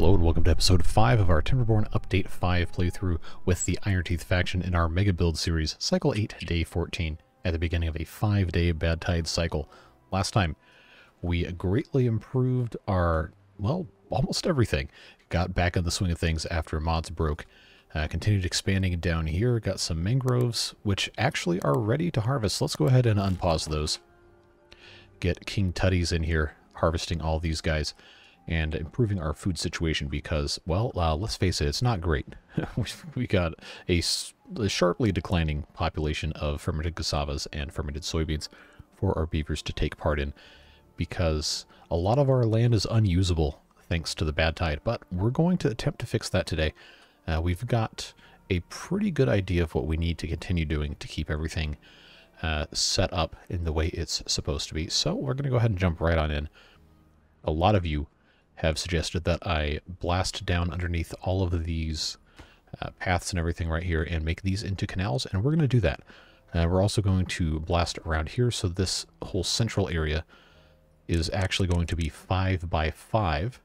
Hello and welcome to episode 5 of our Timberborn Update 5 playthrough with the Iron Teeth faction in our Mega Build series, Cycle 8, Day 14, at the beginning of a 5-day Bad Tide cycle. Last time, we greatly improved our, well, almost everything. Got back in the swing of things after mods broke. Uh, continued expanding down here, got some mangroves, which actually are ready to harvest. Let's go ahead and unpause those. Get King Tutties in here, harvesting all these guys and improving our food situation because, well, uh, let's face it, it's not great. we got a, a, sharply declining population of fermented cassavas and fermented soybeans for our beavers to take part in because a lot of our land is unusable thanks to the bad tide, but we're going to attempt to fix that today. Uh, we've got a pretty good idea of what we need to continue doing to keep everything uh, set up in the way it's supposed to be. So we're going to go ahead and jump right on in. A lot of you have suggested that I blast down underneath all of these uh, paths and everything right here and make these into canals, and we're going to do that. Uh, we're also going to blast around here, so this whole central area is actually going to be 5 by 5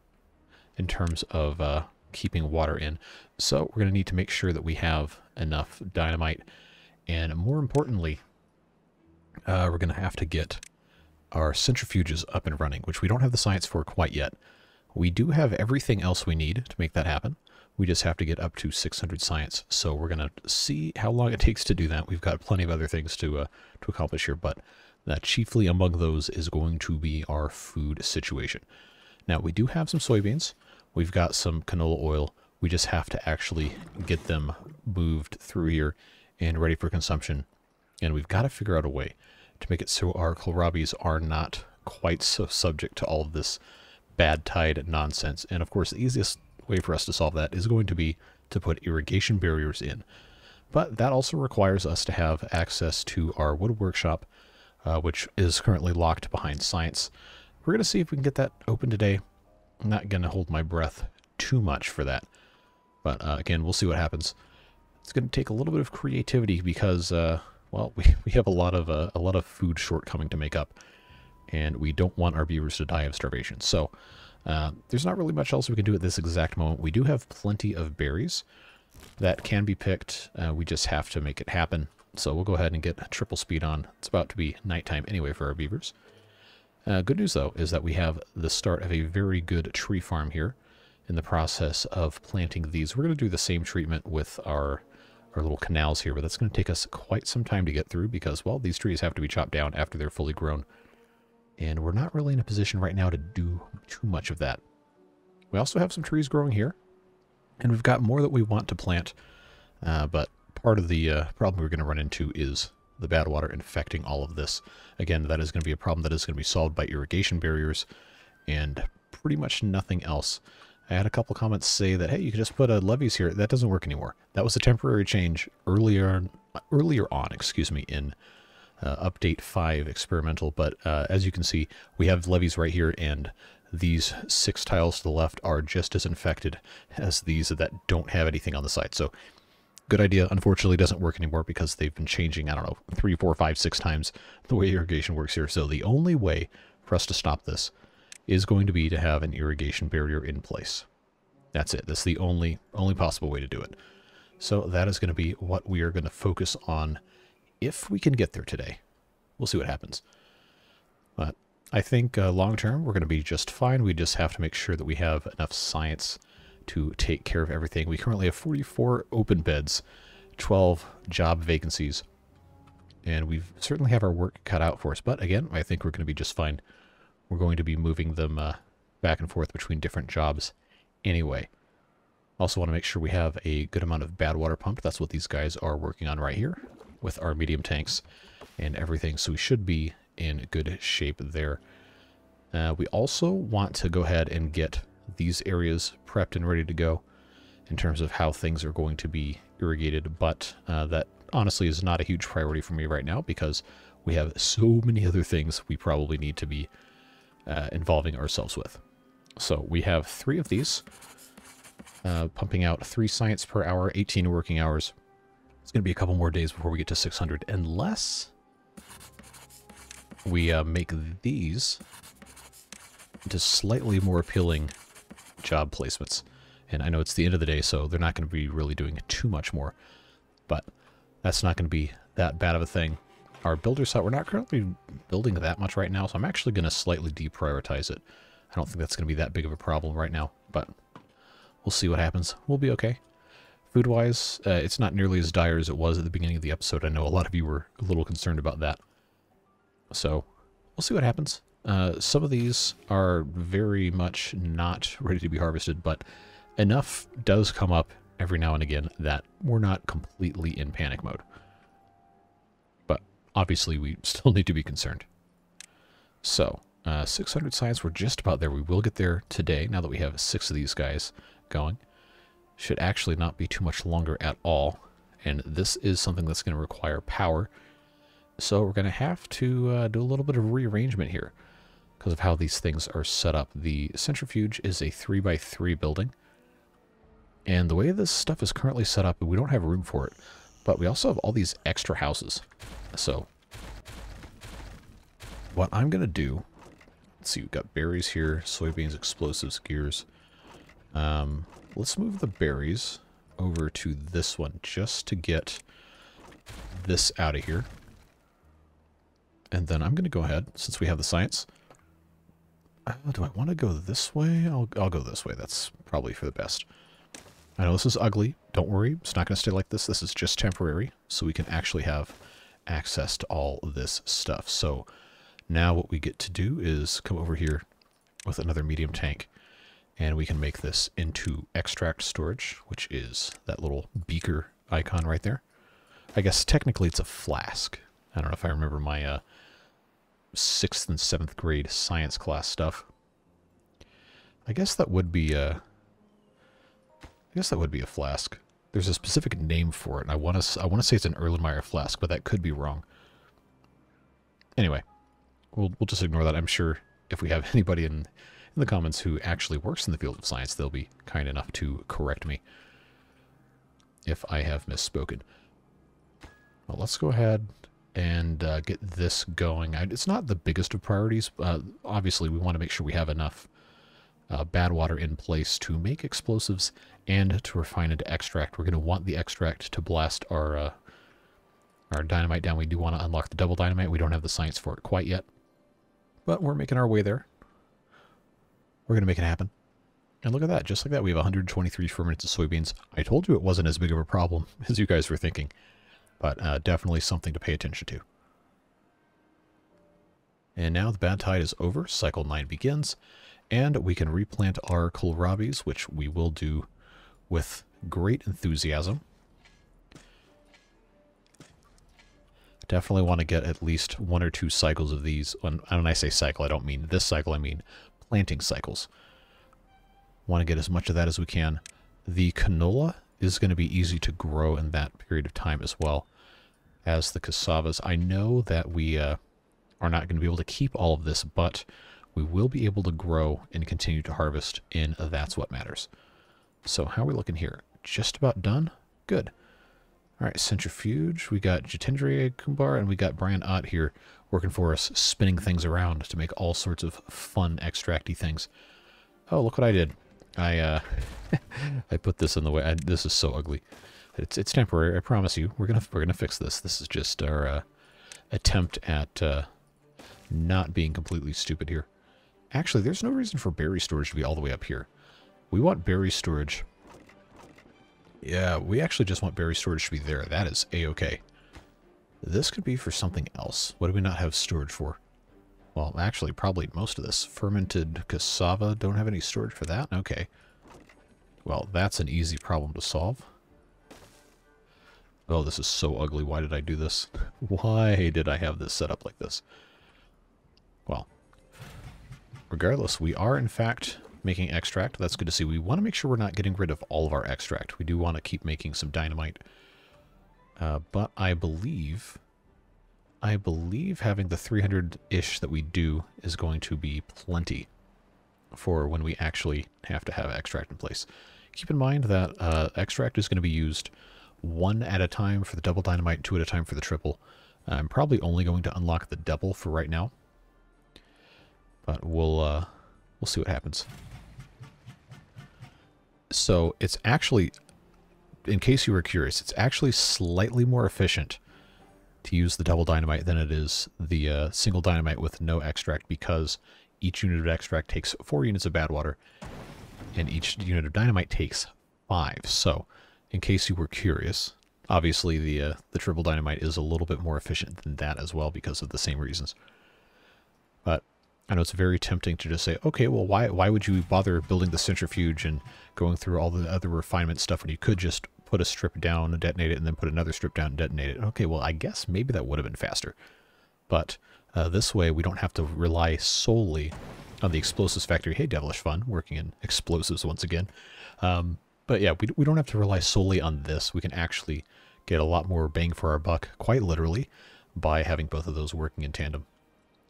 in terms of uh, keeping water in. So we're going to need to make sure that we have enough dynamite, and more importantly, uh, we're going to have to get our centrifuges up and running, which we don't have the science for quite yet. We do have everything else we need to make that happen. We just have to get up to 600 science. So we're going to see how long it takes to do that. We've got plenty of other things to uh, to accomplish here, but that chiefly among those is going to be our food situation. Now, we do have some soybeans. We've got some canola oil. We just have to actually get them moved through here and ready for consumption. And we've got to figure out a way to make it so our kohlrabis are not quite so subject to all of this bad tide nonsense. And of course, the easiest way for us to solve that is going to be to put irrigation barriers in. But that also requires us to have access to our wood workshop, uh, which is currently locked behind science. We're going to see if we can get that open today. I'm not going to hold my breath too much for that. But uh, again, we'll see what happens. It's going to take a little bit of creativity because, uh, well, we, we have a lot of uh, a lot of food shortcoming to make up and we don't want our beavers to die of starvation. So uh, there's not really much else we can do at this exact moment. We do have plenty of berries that can be picked. Uh, we just have to make it happen. So we'll go ahead and get triple speed on. It's about to be nighttime anyway for our beavers. Uh, good news, though, is that we have the start of a very good tree farm here in the process of planting these. We're going to do the same treatment with our, our little canals here, but that's going to take us quite some time to get through because, well, these trees have to be chopped down after they're fully grown and we're not really in a position right now to do too much of that. We also have some trees growing here, and we've got more that we want to plant, uh, but part of the uh, problem we're going to run into is the bad water infecting all of this. Again, that is going to be a problem that is going to be solved by irrigation barriers and pretty much nothing else. I had a couple comments say that, hey, you could just put a levees here. That doesn't work anymore. That was a temporary change earlier, earlier on, excuse me, in uh, update 5 experimental, but uh, as you can see, we have levees right here, and these six tiles to the left are just as infected as these that don't have anything on the side. So good idea. Unfortunately, doesn't work anymore because they've been changing, I don't know, three, four, five, six times the way irrigation works here. So the only way for us to stop this is going to be to have an irrigation barrier in place. That's it. That's the only only possible way to do it. So that is going to be what we are going to focus on if we can get there today. We'll see what happens. But I think uh, long term, we're going to be just fine. We just have to make sure that we have enough science to take care of everything. We currently have 44 open beds, 12 job vacancies, and we certainly have our work cut out for us. But again, I think we're going to be just fine. We're going to be moving them uh, back and forth between different jobs anyway. Also want to make sure we have a good amount of bad water pumped. That's what these guys are working on right here with our medium tanks and everything. So we should be in good shape there. Uh, we also want to go ahead and get these areas prepped and ready to go in terms of how things are going to be irrigated, but uh, that honestly is not a huge priority for me right now because we have so many other things we probably need to be uh, involving ourselves with. So we have three of these, uh, pumping out three science per hour, 18 working hours, it's going to be a couple more days before we get to 600, unless we uh, make these into slightly more appealing job placements. And I know it's the end of the day, so they're not going to be really doing too much more. But that's not going to be that bad of a thing. Our builder site, we're not currently building that much right now, so I'm actually going to slightly deprioritize it. I don't think that's going to be that big of a problem right now, but we'll see what happens. We'll be okay. Food-wise, uh, it's not nearly as dire as it was at the beginning of the episode. I know a lot of you were a little concerned about that. So, we'll see what happens. Uh, some of these are very much not ready to be harvested, but enough does come up every now and again that we're not completely in panic mode But obviously we still need to be concerned. So, uh, 600 science, we're just about there. We will get there today, now that we have six of these guys going. Should actually not be too much longer at all. And this is something that's going to require power. So we're going to have to uh, do a little bit of rearrangement here because of how these things are set up. The centrifuge is a 3 by 3 building. And the way this stuff is currently set up, we don't have room for it. But we also have all these extra houses. So, what I'm going to do, let's see, we've got berries here, soybeans, explosives, gears. Um, let's move the berries over to this one just to get this out of here. And then I'm going to go ahead, since we have the science. Uh, do I want to go this way? I'll, I'll go this way. That's probably for the best. I know this is ugly. Don't worry. It's not going to stay like this. This is just temporary. So we can actually have access to all this stuff. So now what we get to do is come over here with another medium tank and we can make this into extract storage, which is that little beaker icon right there. I guess technically it's a flask. I don't know if I remember my uh, sixth and seventh grade science class stuff. I guess that would be a, I guess that would be a flask. There's a specific name for it, and I want to I want to say it's an Erlenmeyer flask, but that could be wrong. Anyway, we'll we'll just ignore that. I'm sure if we have anybody in in the comments who actually works in the field of science, they'll be kind enough to correct me if I have misspoken. Well, let's go ahead and uh, get this going. I, it's not the biggest of priorities. Uh, obviously, we want to make sure we have enough uh, bad water in place to make explosives and to refine into extract. We're going to want the extract to blast our uh, our dynamite down. We do want to unlock the double dynamite. We don't have the science for it quite yet, but we're making our way there. We're going to make it happen. And look at that, just like that, we have 123 fermented soybeans. I told you it wasn't as big of a problem as you guys were thinking, but uh, definitely something to pay attention to. And now the bad tide is over, cycle 9 begins, and we can replant our kohlrabis, which we will do with great enthusiasm. Definitely want to get at least one or two cycles of these. When, when I say cycle, I don't mean this cycle, I mean planting cycles. Want to get as much of that as we can. The canola is going to be easy to grow in that period of time as well as the cassavas. I know that we uh, are not going to be able to keep all of this, but we will be able to grow and continue to harvest in That's What Matters. So how are we looking here? Just about done? Good. All right, centrifuge. We got Jitendra Kumbar and we got Brian Ott here working for us, spinning things around to make all sorts of fun extracty things. Oh, look what I did. I uh, I put this in the way. I, this is so ugly. It's it's temporary. I promise you. We're gonna we're gonna fix this. This is just our uh, attempt at uh, not being completely stupid here. Actually, there's no reason for berry storage to be all the way up here. We want berry storage. Yeah, we actually just want berry storage to be there. That is a-okay. This could be for something else. What do we not have storage for? Well, actually, probably most of this. Fermented cassava, don't have any storage for that? Okay. Well, that's an easy problem to solve. Oh, this is so ugly. Why did I do this? Why did I have this set up like this? Well, regardless, we are in fact making extract. That's good to see. We want to make sure we're not getting rid of all of our extract. We do want to keep making some dynamite. Uh, but I believe, I believe having the 300-ish that we do is going to be plenty for when we actually have to have extract in place. Keep in mind that uh, extract is going to be used one at a time for the double dynamite, two at a time for the triple. I'm probably only going to unlock the double for right now. But we'll uh, we'll see what happens. So it's actually, in case you were curious, it's actually slightly more efficient to use the double dynamite than it is the uh, single dynamite with no extract because each unit of extract takes four units of bad water and each unit of dynamite takes five. So in case you were curious, obviously the uh, the triple dynamite is a little bit more efficient than that as well because of the same reasons. But I know it's very tempting to just say, okay, well, why why would you bother building the centrifuge and going through all the other refinement stuff when you could just put a strip down and detonate it and then put another strip down and detonate it? Okay, well, I guess maybe that would have been faster. But uh, this way, we don't have to rely solely on the explosives factory. Hey, Devilish Fun, working in explosives once again. Um, but yeah, we, we don't have to rely solely on this. We can actually get a lot more bang for our buck, quite literally, by having both of those working in tandem.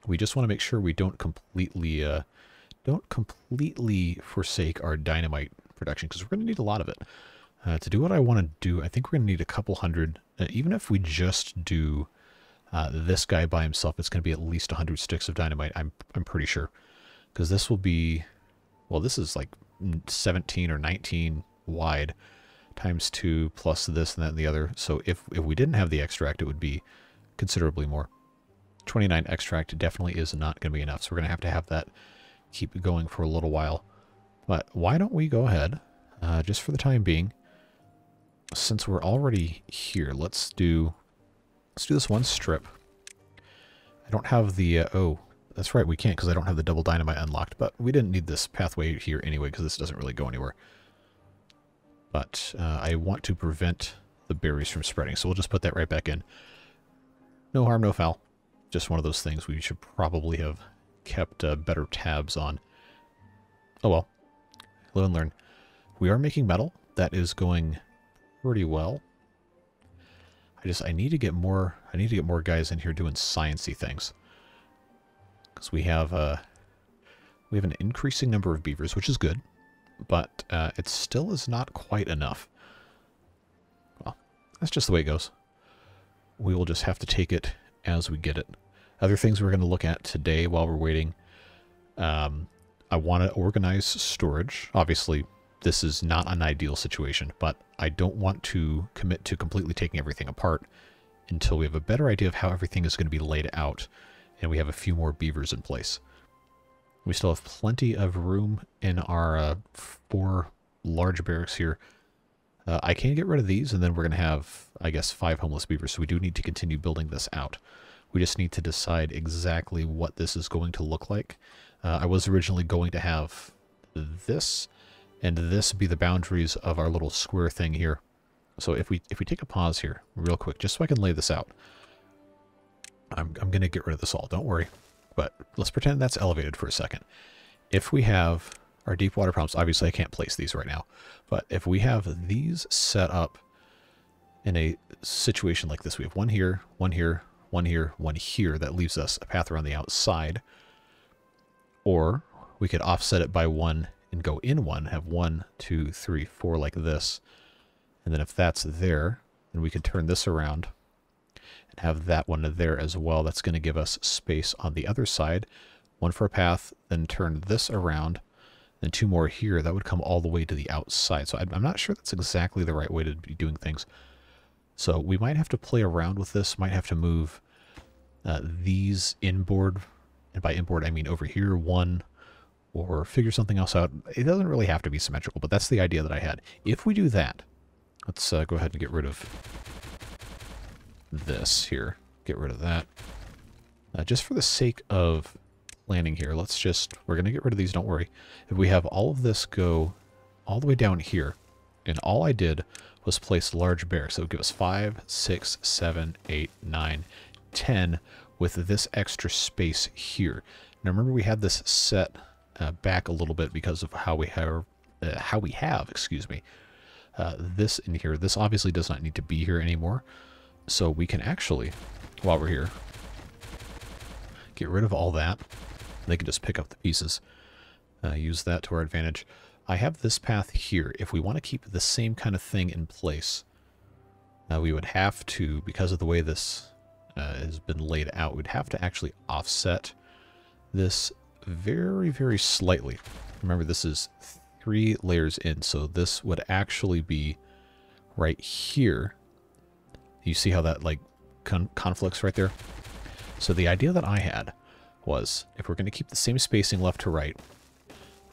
We just want to make sure we don't completely uh, don't completely forsake our dynamite production because we're going to need a lot of it. Uh, to do what I want to do, I think we're going to need a couple hundred. Uh, even if we just do uh, this guy by himself, it's going to be at least 100 sticks of dynamite, I'm, I'm pretty sure. Because this will be, well, this is like 17 or 19 wide times 2 plus this and that and the other. So if, if we didn't have the extract, it would be considerably more. 29 extract definitely is not going to be enough. So we're going to have to have that keep going for a little while. But why don't we go ahead, uh, just for the time being, since we're already here, let's do let's do this one strip. I don't have the, uh, oh, that's right, we can't because I don't have the double dynamite unlocked, but we didn't need this pathway here anyway because this doesn't really go anywhere. But uh, I want to prevent the berries from spreading, so we'll just put that right back in. No harm, no foul just one of those things we should probably have kept uh, better tabs on. Oh well. Live and learn. We are making metal. That is going pretty well. I just I need to get more I need to get more guys in here doing sciency things. Because we have uh we have an increasing number of beavers, which is good, but uh, it still is not quite enough. Well, that's just the way it goes. We will just have to take it as we get it. Other things we're going to look at today while we're waiting. Um, I want to organize storage. Obviously, this is not an ideal situation, but I don't want to commit to completely taking everything apart until we have a better idea of how everything is going to be laid out and we have a few more beavers in place. We still have plenty of room in our uh, four large barracks here. Uh, I can get rid of these, and then we're going to have, I guess, five homeless beavers, so we do need to continue building this out. We just need to decide exactly what this is going to look like. Uh, I was originally going to have this and this be the boundaries of our little square thing here. So if we if we take a pause here real quick, just so I can lay this out. I'm, I'm going to get rid of this all, don't worry. But let's pretend that's elevated for a second. If we have our deep water pumps, obviously I can't place these right now, but if we have these set up in a situation like this, we have one here, one here, one here, one here. That leaves us a path around the outside. Or we could offset it by one and go in one, have one, two, three, four like this. And then if that's there, then we could turn this around and have that one there as well. That's going to give us space on the other side. One for a path, then turn this around, then two more here. That would come all the way to the outside. So I'm not sure that's exactly the right way to be doing things. So we might have to play around with this, might have to move uh, these inboard, and by inboard I mean over here, one, or figure something else out. It doesn't really have to be symmetrical, but that's the idea that I had. If we do that, let's uh, go ahead and get rid of this here. Get rid of that. Uh, just for the sake of planning here, let's just, we're going to get rid of these, don't worry. If we have all of this go all the way down here, and all I did was place large bear, so give us 5, 6, 7, 8, 9, 10 with this extra space here. Now remember we had this set uh, back a little bit because of how we have, uh, how we have, excuse me, uh, this in here. This obviously does not need to be here anymore. So we can actually, while we're here, get rid of all that. They can just pick up the pieces, uh, use that to our advantage. I have this path here. If we want to keep the same kind of thing in place, uh, we would have to, because of the way this uh, has been laid out, we'd have to actually offset this very, very slightly. Remember, this is three layers in. So this would actually be right here. You see how that like con conflicts right there? So the idea that I had was if we're going to keep the same spacing left to right,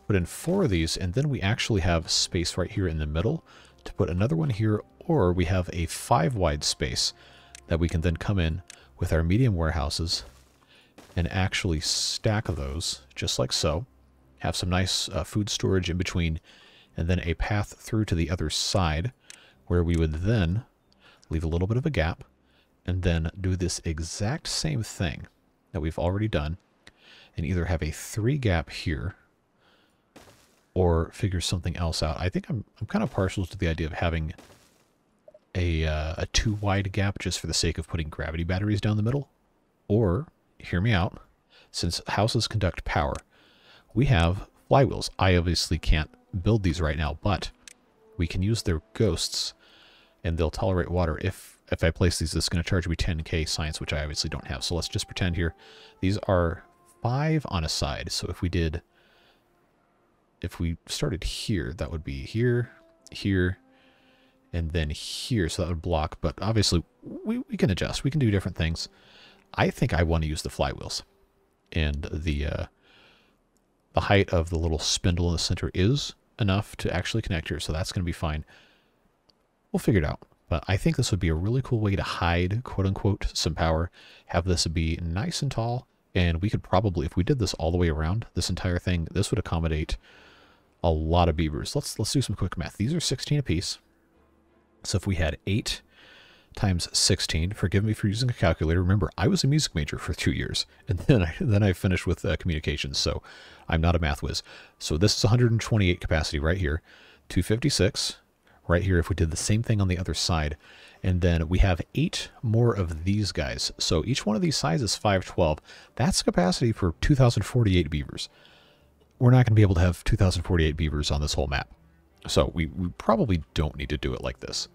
put in four of these, and then we actually have space right here in the middle to put another one here, or we have a five wide space that we can then come in with our medium warehouses and actually stack those just like so. Have some nice uh, food storage in between, and then a path through to the other side where we would then leave a little bit of a gap and then do this exact same thing that we've already done and either have a three gap here or figure something else out. I think I'm, I'm kind of partial to the idea of having a, uh, a too wide gap just for the sake of putting gravity batteries down the middle. Or, hear me out, since houses conduct power, we have flywheels. I obviously can't build these right now, but we can use their ghosts and they'll tolerate water. If if I place these, this is going to charge me 10k science, which I obviously don't have. So let's just pretend here. These are five on a side. So if we did, if we started here, that would be here, here, and then here. So that would block, but obviously we, we can adjust. We can do different things. I think I want to use the flywheels. And the, uh, the height of the little spindle in the center is enough to actually connect here. So that's going to be fine. We'll figure it out. But I think this would be a really cool way to hide, quote unquote, some power. Have this be nice and tall. And we could probably, if we did this all the way around, this entire thing, this would accommodate a lot of beavers. Let's let's do some quick math. These are 16 apiece. So if we had 8 times 16, forgive me for using a calculator. Remember, I was a music major for two years, and then I, then I finished with uh, communications, so I'm not a math whiz. So this is 128 capacity right here, 256 right here if we did the same thing on the other side. And then we have eight more of these guys. So each one of these sizes 512. That's capacity for 2048 beavers. We're not going to be able to have 2048 beavers on this whole map. So we, we probably don't need to do it like this.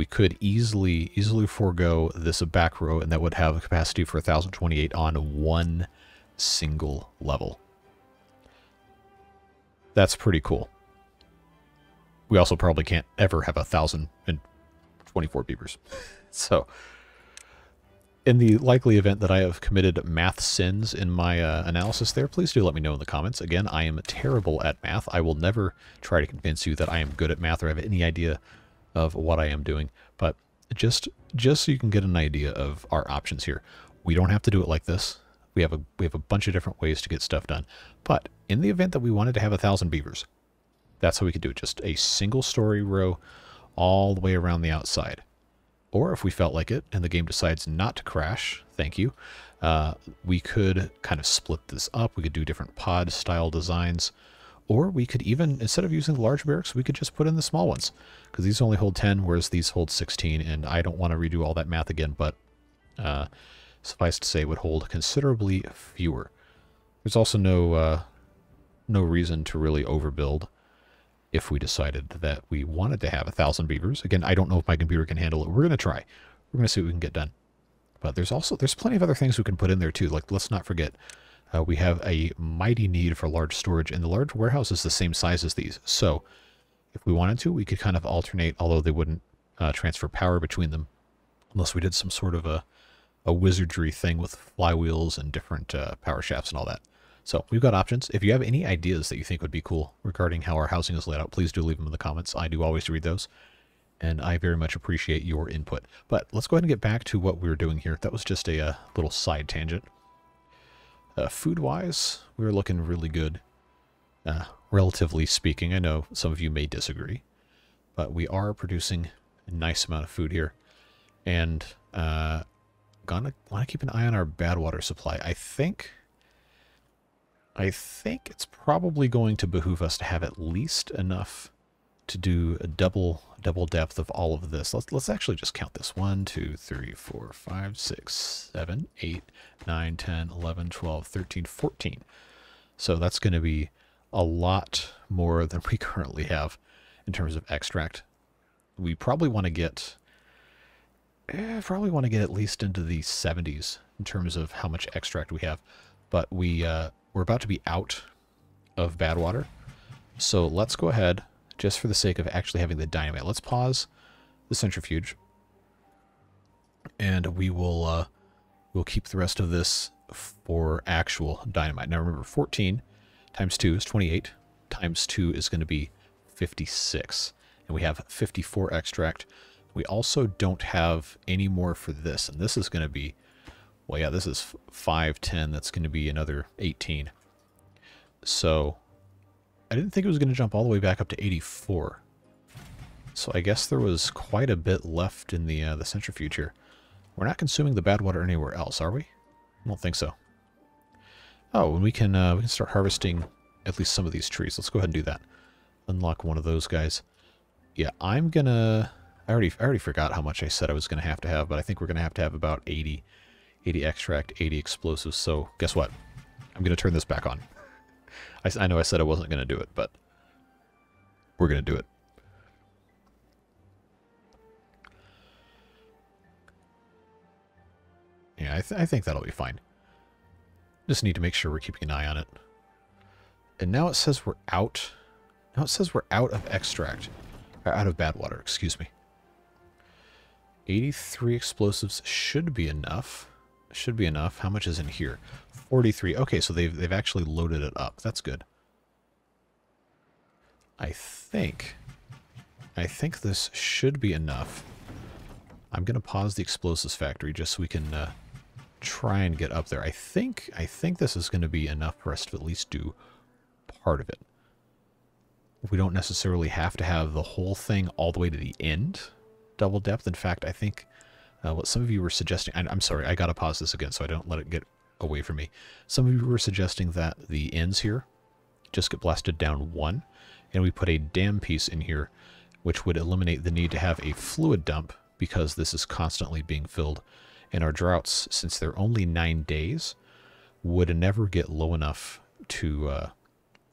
We could easily easily forego this back row and that would have a capacity for 1028 on one single level. That's pretty cool we also probably can't ever have a thousand and twenty-four beavers. so, in the likely event that I have committed math sins in my uh, analysis there, please do let me know in the comments. Again, I am terrible at math. I will never try to convince you that I am good at math or have any idea of what I am doing. But just just so you can get an idea of our options here, we don't have to do it like this. We have a we have a bunch of different ways to get stuff done. But in the event that we wanted to have a thousand beavers, that's how we could do it. Just a single story row all the way around the outside. Or if we felt like it and the game decides not to crash, thank you, uh, we could kind of split this up. We could do different pod style designs. Or we could even, instead of using large barracks, we could just put in the small ones. Because these only hold 10, whereas these hold 16. And I don't want to redo all that math again, but uh, suffice to say, would hold considerably fewer. There's also no, uh, no reason to really overbuild if we decided that we wanted to have a thousand beavers. Again, I don't know if my computer can handle it. We're going to try. We're going to see what we can get done. But there's also, there's plenty of other things we can put in there too. Like, let's not forget, uh, we have a mighty need for large storage, and the large warehouse is the same size as these. So if we wanted to, we could kind of alternate, although they wouldn't uh, transfer power between them, unless we did some sort of a, a wizardry thing with flywheels and different uh, power shafts and all that. So we've got options. If you have any ideas that you think would be cool regarding how our housing is laid out, please do leave them in the comments. I do always read those, and I very much appreciate your input. But let's go ahead and get back to what we were doing here. That was just a, a uh, little side tangent. Uh, Food-wise, we are looking really good, uh, relatively speaking. I know some of you may disagree, but we are producing a nice amount of food here. And uh, gonna want to keep an eye on our bad water supply. I think I think it's probably going to behoove us to have at least enough to do a double double depth of all of this. Let's let's actually just count this. 1, 2, 3, 4, 5, 6, 7, 8, 9, 10, 11, 12, 13, 14. So that's going to be a lot more than we currently have in terms of extract. We probably want to get eh, probably want to get at least into the 70s in terms of how much extract we have. But we uh, we're about to be out of bad water. So let's go ahead, just for the sake of actually having the dynamite, let's pause the centrifuge. And we will uh, we'll keep the rest of this for actual dynamite. Now remember, 14 times 2 is 28, times 2 is going to be 56. And we have 54 extract. We also don't have any more for this, and this is going to be, well, yeah, this is 5, 10, that's going to be another 18. So I didn't think it was going to jump all the way back up to 84. So I guess there was quite a bit left in the uh, the centrifuge here. We're not consuming the bad water anywhere else, are we? I don't think so. Oh, and we can uh, we can start harvesting at least some of these trees. Let's go ahead and do that. Unlock one of those guys. Yeah, I'm gonna. I already I already forgot how much I said I was gonna have to have, but I think we're gonna have to have about 80, 80 extract, 80 explosives. So guess what? I'm gonna turn this back on. I, I know I said I wasn't gonna do it, but we're gonna do it. Yeah, I, th I think that'll be fine. Just need to make sure we're keeping an eye on it. And now it says we're out. Now it says we're out of extract. Uh, out of bad water, excuse me. 83 explosives should be enough. Should be enough. How much is in here? 43. Okay, so they've, they've actually loaded it up. That's good. I think... I think this should be enough. I'm going to pause the explosives factory just so we can uh, try and get up there. I think I think this is going to be enough for us to at least do part of it. We don't necessarily have to have the whole thing all the way to the end double depth. In fact, I think uh, what some of you were suggesting, I'm sorry, I got to pause this again so I don't let it get away from me. Some of you were suggesting that the ends here just get blasted down one, and we put a dam piece in here, which would eliminate the need to have a fluid dump because this is constantly being filled and our droughts, since they're only nine days, would never get low enough to uh,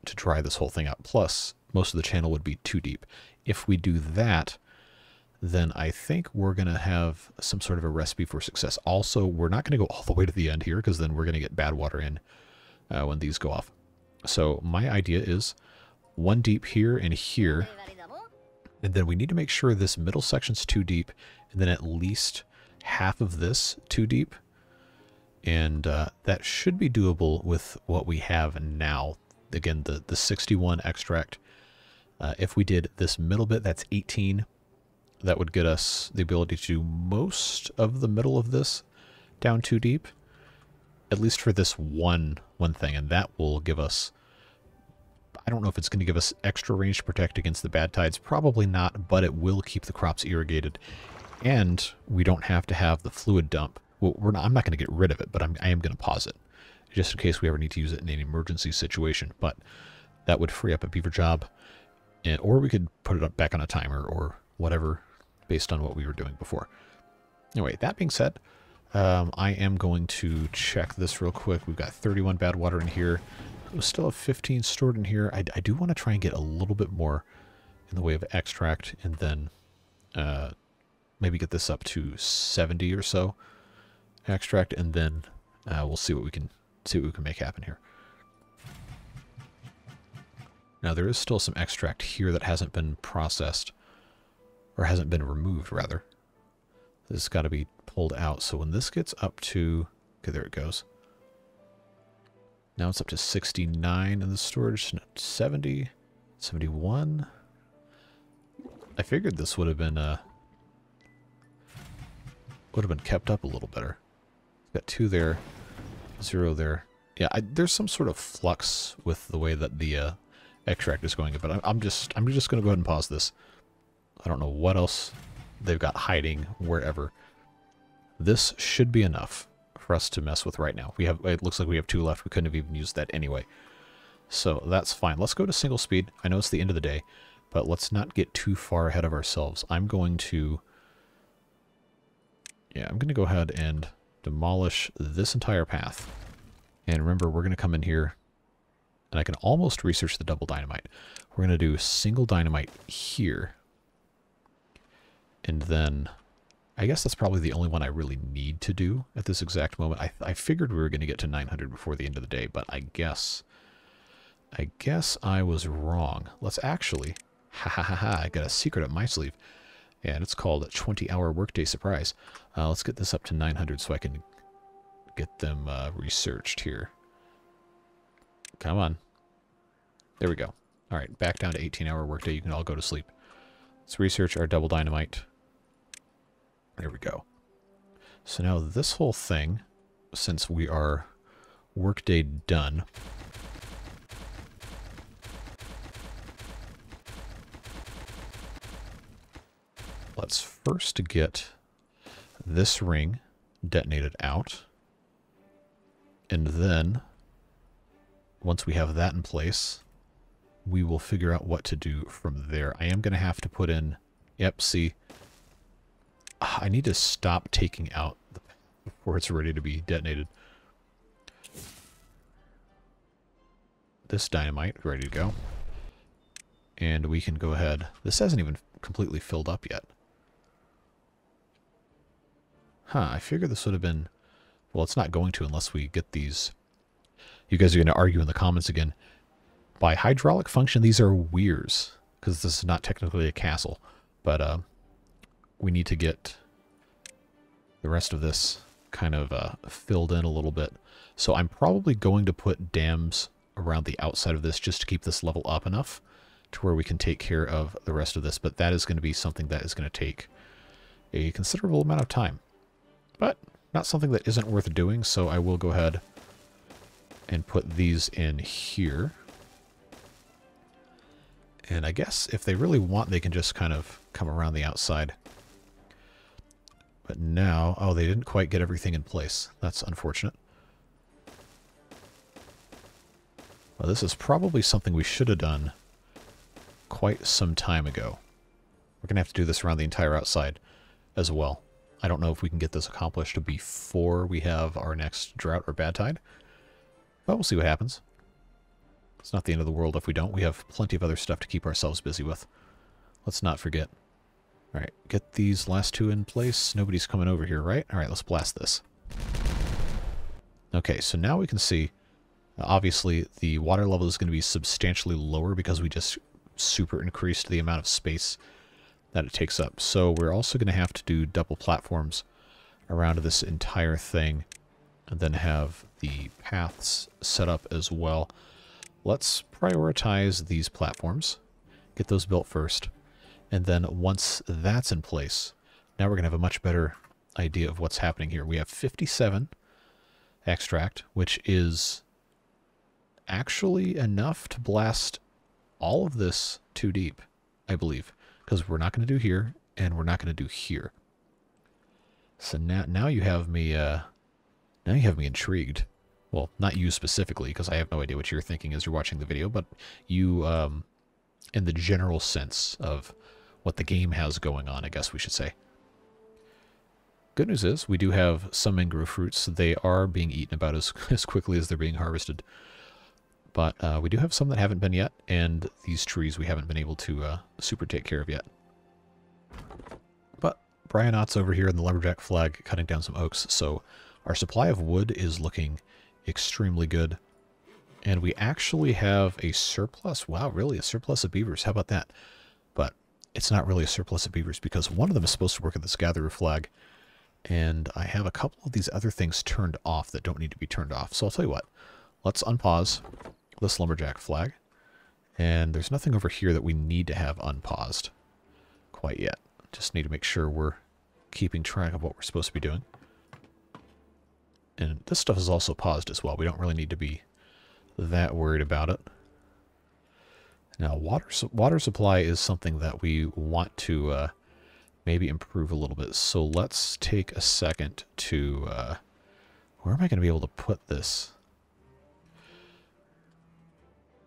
to dry this whole thing out. Plus, most of the channel would be too deep. If we do that, then I think we're going to have some sort of a recipe for success. Also, we're not going to go all the way to the end here because then we're going to get bad water in uh, when these go off. So my idea is one deep here and here. And then we need to make sure this middle section's too deep and then at least half of this too deep. And uh, that should be doable with what we have now. Again, the, the 61 extract. Uh, if we did this middle bit, that's 18. That would get us the ability to do most of the middle of this down too deep. At least for this one one thing. And that will give us... I don't know if it's going to give us extra range to protect against the bad tides. Probably not, but it will keep the crops irrigated and we don't have to have the fluid dump. Well, not, I'm not going to get rid of it, but I'm, I am going to pause it, just in case we ever need to use it in an emergency situation. But that would free up a beaver job, and, or we could put it up back on a timer or whatever, based on what we were doing before. Anyway, that being said, um, I am going to check this real quick. We've got 31 bad water in here. We still have 15 stored in here. I, I do want to try and get a little bit more in the way of extract, and then uh, maybe get this up to 70 or so extract, and then uh, we'll see what we can see what we can make happen here. Now there is still some extract here that hasn't been processed, or hasn't been removed rather. This has got to be pulled out. So when this gets up to, okay, there it goes. Now it's up to 69 in the storage, 70, 71. I figured this would have been uh, would have been kept up a little better. Got two there, zero there. Yeah, I, there's some sort of flux with the way that the uh, extract is going, but I'm, I'm just I'm just going to go ahead and pause this. I don't know what else they've got hiding wherever. This should be enough for us to mess with right now. We have it looks like we have two left. We couldn't have even used that anyway. So that's fine. Let's go to single speed. I know it's the end of the day, but let's not get too far ahead of ourselves. I'm going to yeah, I'm going to go ahead and demolish this entire path. And remember, we're going to come in here, and I can almost research the double dynamite. We're going to do single dynamite here. And then, I guess that's probably the only one I really need to do at this exact moment. I, I figured we were going to get to 900 before the end of the day, but I guess I guess I was wrong. Let's actually... Ha ha ha ha, I got a secret up my sleeve. And it's called a 20-hour workday surprise. Uh, let's get this up to 900 so I can get them uh, researched here. Come on. There we go. All right, back down to 18-hour workday. You can all go to sleep. Let's research our double dynamite. There we go. So now this whole thing, since we are workday done, let's first get this ring detonated out. And then, once we have that in place, we will figure out what to do from there. I am going to have to put in... Yep, see. I need to stop taking out before it's ready to be detonated. This dynamite, ready to go. And we can go ahead. This hasn't even completely filled up yet. Huh, I figure this would have been... Well, it's not going to unless we get these... You guys are going to argue in the comments again. By hydraulic function, these are weirs, because this is not technically a castle. But uh, we need to get the rest of this kind of uh, filled in a little bit. So I'm probably going to put dams around the outside of this just to keep this level up enough to where we can take care of the rest of this. But that is going to be something that is going to take a considerable amount of time. But not something that isn't worth doing, so I will go ahead and put these in here. And I guess if they really want, they can just kind of come around the outside. But now, oh, they didn't quite get everything in place. That's unfortunate. Well, this is probably something we should have done quite some time ago. We're going to have to do this around the entire outside as well. I don't know if we can get this accomplished before we have our next drought or bad tide. But we'll see what happens. It's not the end of the world if we don't. We have plenty of other stuff to keep ourselves busy with. Let's not forget. Alright, get these last two in place. Nobody's coming over here, right? Alright, let's blast this. Okay, so now we can see, obviously, the water level is going to be substantially lower because we just super increased the amount of space that it takes up. So we're also going to have to do double platforms around this entire thing and then have the paths set up as well. Let's prioritize these platforms, get those built first, and then once that's in place, now we're going to have a much better idea of what's happening here. We have 57 extract, which is actually enough to blast all of this too deep, I believe because we're not going to do here and we're not going to do here. So now, now you have me, uh, now you have me intrigued. Well, not you specifically, because I have no idea what you're thinking as you're watching the video, but you, um, in the general sense of what the game has going on, I guess we should say. Good news is, we do have some mangrove fruits. They are being eaten about as, as quickly as they're being harvested. But uh, we do have some that haven't been yet, and these trees we haven't been able to uh, super take care of yet. But Brian Ott's over here in the Lumberjack flag cutting down some oaks, so our supply of wood is looking extremely good. And we actually have a surplus. Wow, really? A surplus of beavers. How about that? But it's not really a surplus of beavers because one of them is supposed to work at this gatherer flag. And I have a couple of these other things turned off that don't need to be turned off. So I'll tell you what. Let's unpause this lumberjack flag. And there's nothing over here that we need to have unpaused quite yet. Just need to make sure we're keeping track of what we're supposed to be doing. And this stuff is also paused as well. We don't really need to be that worried about it. Now, water water supply is something that we want to uh, maybe improve a little bit. So let's take a second to... Uh, where am I going to be able to put this?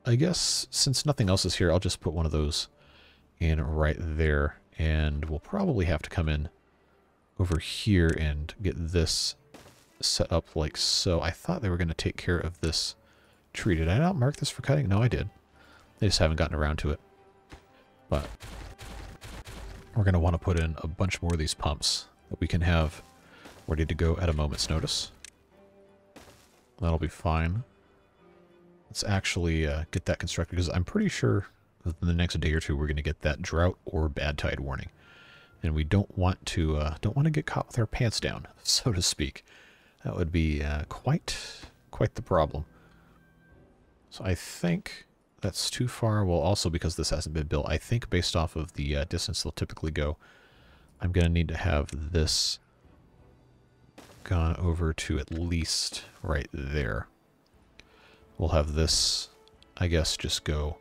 I guess since nothing else is here, I'll just put one of those in right there. And we'll probably have to come in over here and get this set up like so. I thought they were going to take care of this tree. Did I not mark this for cutting? No, I did. They just haven't gotten around to it. But we're going to want to put in a bunch more of these pumps that we can have ready to go at a moment's notice. That'll be fine. Let's actually uh, get that constructed because I'm pretty sure within the next day or two we're going to get that drought or bad tide warning, and we don't want to uh, don't want to get caught with our pants down, so to speak. That would be uh, quite quite the problem. So I think that's too far. Well, also because this hasn't been built, I think based off of the uh, distance they'll typically go, I'm going to need to have this gone over to at least right there. We'll have this, I guess, just go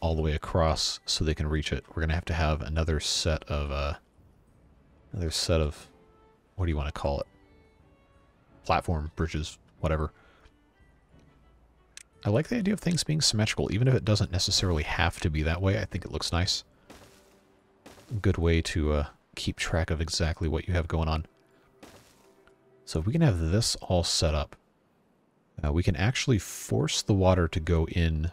all the way across so they can reach it. We're going to have to have another set of, uh, another set of, what do you want to call it? Platform, bridges, whatever. I like the idea of things being symmetrical, even if it doesn't necessarily have to be that way. I think it looks nice. Good way to uh, keep track of exactly what you have going on. So if we can have this all set up, uh, we can actually force the water to go in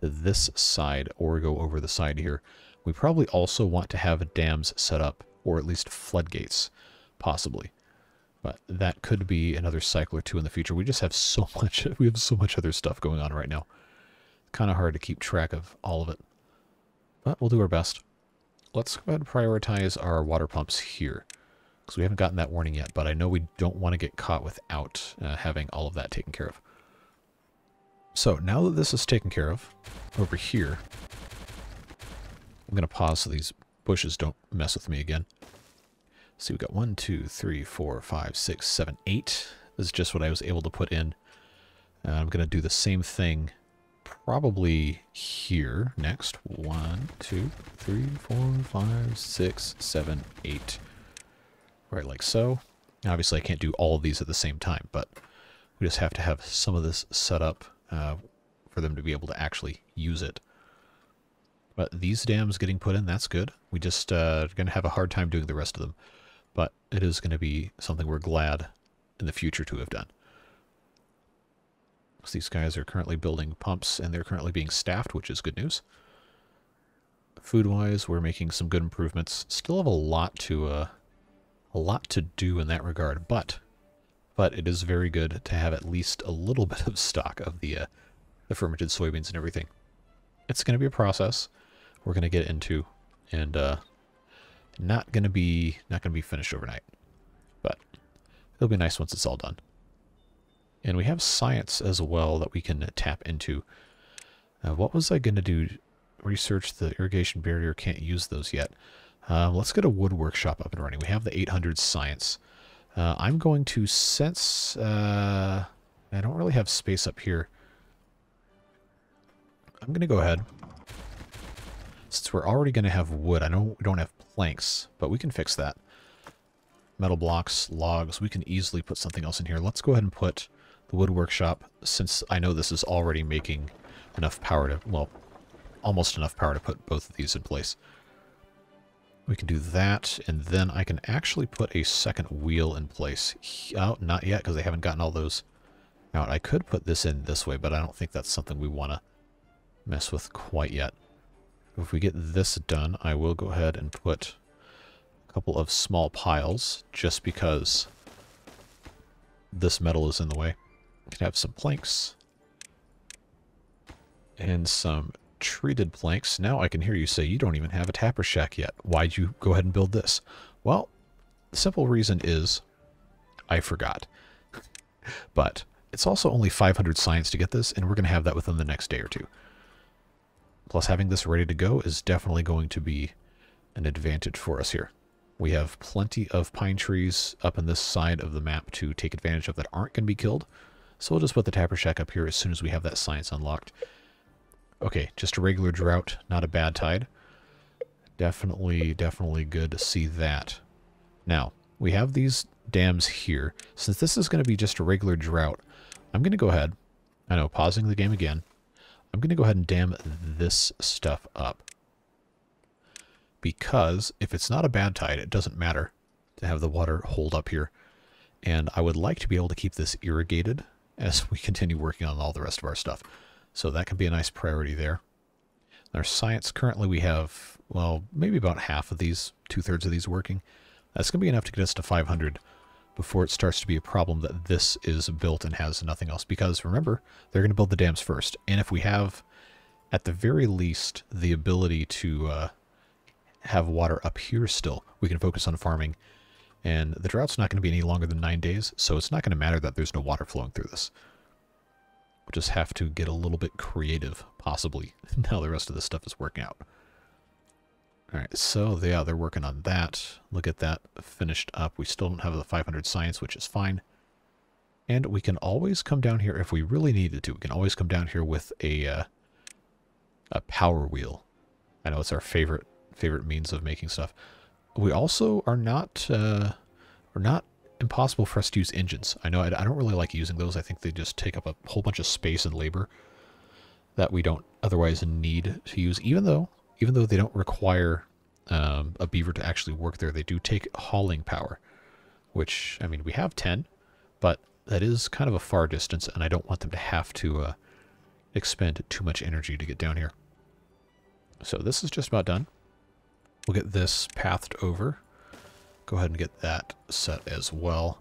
to this side or go over the side here. We probably also want to have dams set up, or at least floodgates, possibly. But that could be another cycle or two in the future. We just have so much, we have so much other stuff going on right now. It's kind of hard to keep track of all of it. But we'll do our best. Let's go ahead and prioritize our water pumps here. Because we haven't gotten that warning yet, but I know we don't want to get caught without uh, having all of that taken care of. So now that this is taken care of, over here, I'm going to pause so these bushes don't mess with me again see, we've got one, two, three, four, five, six, seven, eight. This is just what I was able to put in. I'm going to do the same thing probably here next. One, two, three, four, five, six, seven, eight. Right, like so. Obviously, I can't do all of these at the same time, but we just have to have some of this set up uh, for them to be able to actually use it. But these dams getting put in, that's good. We just uh, going to have a hard time doing the rest of them but it is going to be something we're glad in the future to have done. So these guys are currently building pumps and they're currently being staffed, which is good news. Food-wise, we're making some good improvements. Still have a lot to uh, a lot to do in that regard, but but it is very good to have at least a little bit of stock of the uh, the fermented soybeans and everything. It's going to be a process we're going to get into, and uh, not gonna be not gonna be finished overnight, but it'll be nice once it's all done. And we have science as well that we can tap into. Uh, what was I gonna do? Research the irrigation barrier. Can't use those yet. Um, let's get a wood workshop up and running. We have the 800 science. Uh, I'm going to sense. Uh, I don't really have space up here. I'm going to go ahead. Since we're already going to have wood, I know we don't have planks, but we can fix that. Metal blocks, logs, we can easily put something else in here. Let's go ahead and put the wood workshop, since I know this is already making enough power to, well, almost enough power to put both of these in place. We can do that, and then I can actually put a second wheel in place. Oh, not yet, because I haven't gotten all those out. I could put this in this way, but I don't think that's something we want to mess with quite yet. If we get this done, I will go ahead and put a couple of small piles just because this metal is in the way. We can have some planks and some treated planks. Now I can hear you say you don't even have a tapper shack yet. Why'd you go ahead and build this? Well, the simple reason is I forgot. but it's also only 500 science to get this, and we're going to have that within the next day or two. Plus having this ready to go is definitely going to be an advantage for us here. We have plenty of pine trees up in this side of the map to take advantage of that aren't going to be killed. So we'll just put the Tapper Shack up here as soon as we have that science unlocked. Okay, just a regular drought, not a bad tide. Definitely, definitely good to see that. Now, we have these dams here. Since this is going to be just a regular drought, I'm going to go ahead, I know, pausing the game again, I'm going to go ahead and dam this stuff up. Because if it's not a bad tide, it doesn't matter to have the water hold up here. And I would like to be able to keep this irrigated as we continue working on all the rest of our stuff. So that can be a nice priority there. Our science, currently we have, well, maybe about half of these, two-thirds of these working. That's going to be enough to get us to 500 before it starts to be a problem that this is built and has nothing else. Because remember, they're going to build the dams first. And if we have, at the very least, the ability to uh, have water up here still, we can focus on farming. And the drought's not going to be any longer than nine days, so it's not going to matter that there's no water flowing through this. We'll just have to get a little bit creative, possibly, now the rest of this stuff is working out. Alright, so yeah, they're working on that. Look at that finished up. We still don't have the 500 science, which is fine. And we can always come down here if we really needed to. We can always come down here with a uh, a power wheel. I know it's our favorite favorite means of making stuff. We also are not uh, are not impossible for us to use engines. I know I, I don't really like using those. I think they just take up a whole bunch of space and labor that we don't otherwise need to use. Even though even though they don't require um, a beaver to actually work there, they do take hauling power, which, I mean, we have 10, but that is kind of a far distance, and I don't want them to have to uh, expend too much energy to get down here. So this is just about done. We'll get this pathed over. Go ahead and get that set as well.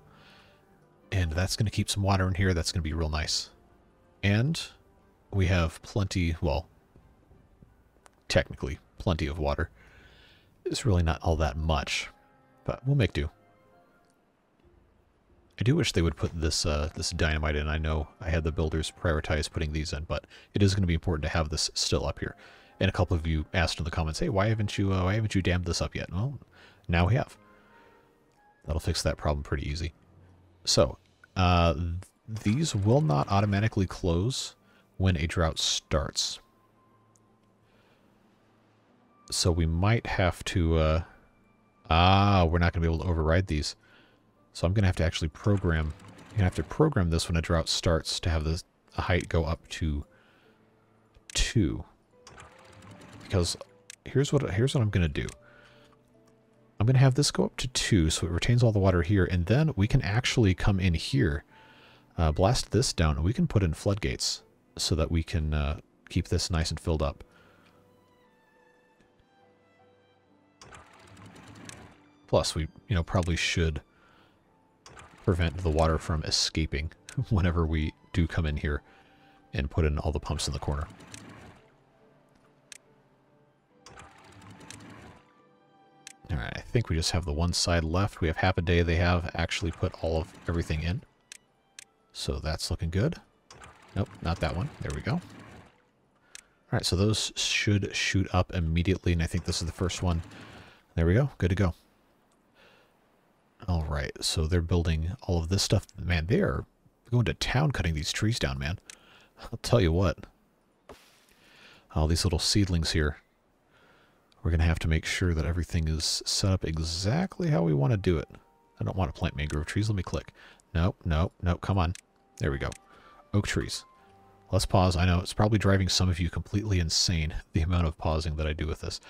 And that's going to keep some water in here. That's going to be real nice. And we have plenty, well, technically plenty of water. It's really not all that much, but we'll make do. I do wish they would put this uh, this dynamite in. I know I had the builders prioritize putting these in, but it is going to be important to have this still up here. And a couple of you asked in the comments, "Hey, why haven't you uh, why haven't you dammed this up yet?" Well, now we have. That'll fix that problem pretty easy. So, uh, these will not automatically close when a drought starts so we might have to, uh, ah, we're not going to be able to override these. So I'm going to have to actually program, to have to program this when a drought starts to have the, the height go up to 2. Because here's what, here's what I'm going to do. I'm going to have this go up to 2 so it retains all the water here, and then we can actually come in here, uh, blast this down, and we can put in floodgates so that we can uh, keep this nice and filled up. Plus, we, you know, probably should prevent the water from escaping whenever we do come in here and put in all the pumps in the corner. Alright, I think we just have the one side left. We have half a day they have actually put all of everything in. So that's looking good. Nope, not that one. There we go. Alright, so those should shoot up immediately, and I think this is the first one. There we go. Good to go. All right, so they're building all of this stuff. Man, they are going to town cutting these trees down, man. I'll tell you what. All these little seedlings here. We're going to have to make sure that everything is set up exactly how we want to do it. I don't want to plant mangrove trees. Let me click. Nope, nope, nope. Come on. There we go. Oak trees. Let's pause. I know it's probably driving some of you completely insane, the amount of pausing that I do with this.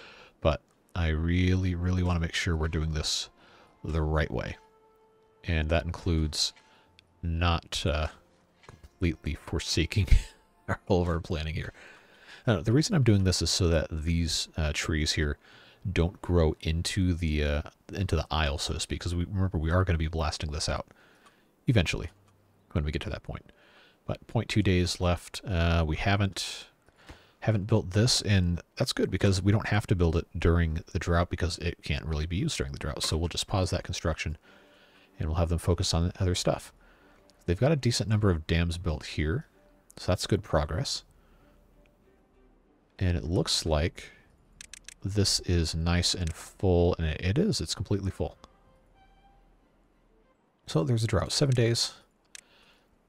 But I really, really want to make sure we're doing this the right way. And that includes not uh, completely forsaking all of our planning here. The reason I'm doing this is so that these uh, trees here don't grow into the uh, into the aisle, so to speak. Because we remember we are going to be blasting this out eventually when we get to that point. But 0.2 days left. Uh, we haven't haven't built this, and that's good because we don't have to build it during the drought because it can't really be used during the drought. So we'll just pause that construction, and we'll have them focus on other stuff. They've got a decent number of dams built here, so that's good progress. And it looks like this is nice and full, and it is. It's completely full. So there's a drought. Seven days.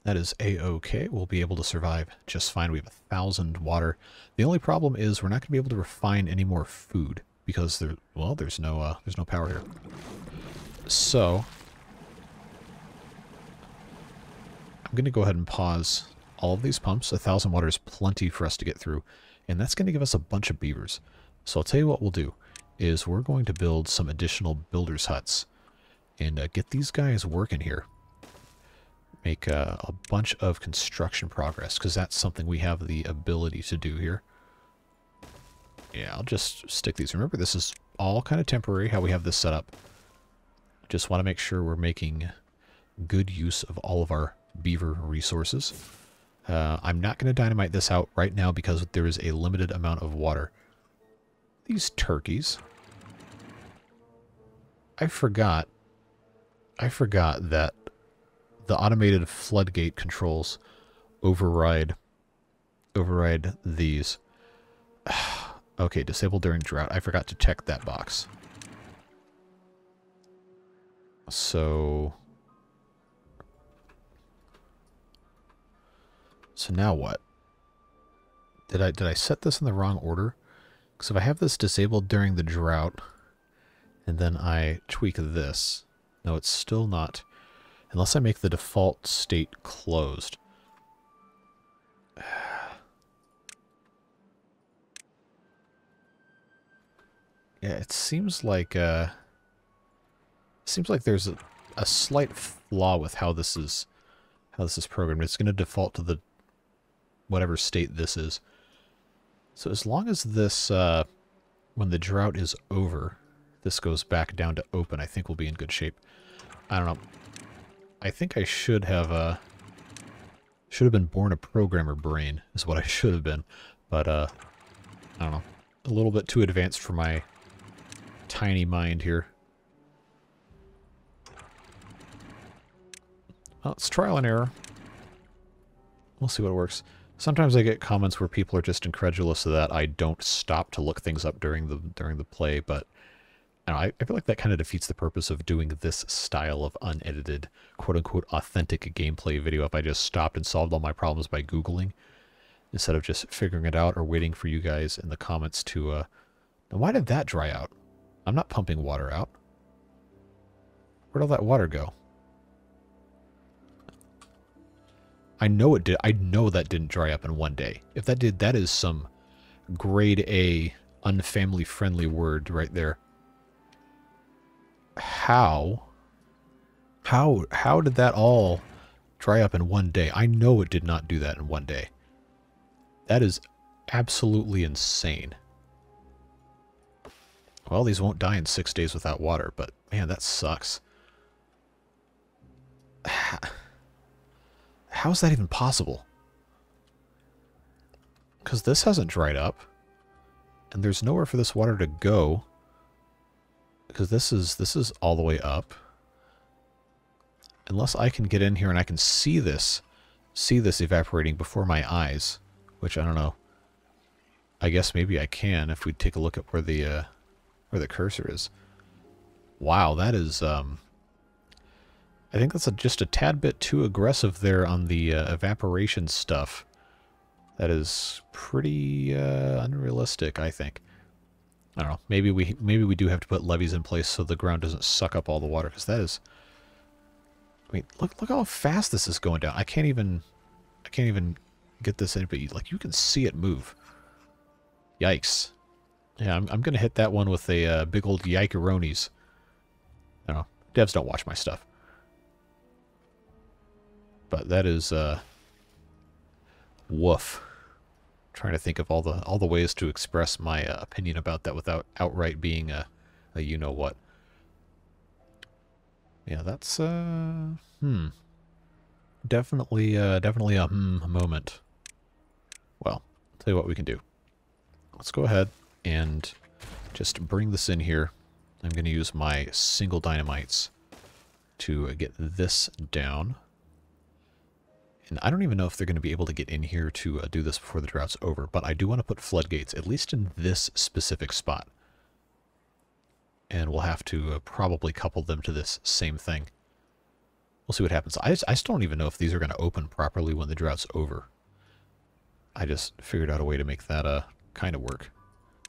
That is a-okay. We'll be able to survive just fine. We have a thousand water. The only problem is we're not going to be able to refine any more food because there, well, there's no, uh, there's no power here. So I'm going to go ahead and pause all of these pumps. A thousand water is plenty for us to get through, and that's going to give us a bunch of beavers. So I'll tell you what we'll do is we're going to build some additional builders huts and uh, get these guys working here make a, a bunch of construction progress because that's something we have the ability to do here. Yeah, I'll just stick these. Remember, this is all kind of temporary, how we have this set up. Just want to make sure we're making good use of all of our beaver resources. Uh, I'm not going to dynamite this out right now because there is a limited amount of water. These turkeys. I forgot. I forgot that the automated floodgate controls override override these. okay, disable during drought. I forgot to check that box. So So now what? Did I did I set this in the wrong order? Because if I have this disabled during the drought, and then I tweak this, no, it's still not. Unless I make the default state closed. Yeah, it seems like uh seems like there's a, a slight flaw with how this is how this is programmed. It's going to default to the whatever state this is. So as long as this, uh, when the drought is over, this goes back down to open, I think we'll be in good shape. I don't know. I think I should have, uh, should have been born a programmer brain, is what I should have been. But, uh, I don't know. A little bit too advanced for my tiny mind here. Well, it's trial and error. We'll see what works. Sometimes I get comments where people are just incredulous that I don't stop to look things up during the during the play, but I, know, I, feel like that kind of defeats the purpose of doing this style of unedited, quote-unquote, authentic gameplay video if I just stopped and solved all my problems by Googling instead of just figuring it out or waiting for you guys in the comments to, uh, now why did that dry out? I'm not pumping water out. Where'd all that water go? I know it did. I know that didn't dry up in one day. If that did, that is some grade A unfamily friendly word right there. How? How how did that all dry up in one day? I know it did not do that in one day. That is absolutely insane. Well, these won't die in six days without water, but man, that sucks. How is that even possible? Because this hasn't dried up. And there's nowhere for this water to go. Because this is this is all the way up. Unless I can get in here and I can see this, see this evaporating before my eyes, which I don't know. I guess maybe I can if we take a look at where the uh, where the cursor is. Wow, that is um, I think that's a, just a tad bit too aggressive there on the uh, evaporation stuff. That is pretty uh, unrealistic, I think. I don't know. Maybe we maybe we do have to put levees in place so the ground doesn't suck up all the water, because that is. I mean, look look how fast this is going down. I can't even, I can't even get this in, but you, like you can see it move. Yikes! Yeah, I'm I'm gonna hit that one with a uh, big old yikeronies. I don't know. Devs don't watch my stuff. But that is, uh, woof. Trying to think of all the all the ways to express my uh, opinion about that without outright being a, a you know what. Yeah, that's uh, hmm, definitely uh, definitely a hmm moment. Well, I'll tell you what we can do. Let's go ahead and just bring this in here. I'm going to use my single dynamites to get this down. And I don't even know if they're going to be able to get in here to uh, do this before the drought's over, but I do want to put floodgates, at least in this specific spot. And we'll have to uh, probably couple them to this same thing. We'll see what happens. I, I still don't even know if these are going to open properly when the drought's over. I just figured out a way to make that uh, kind of work.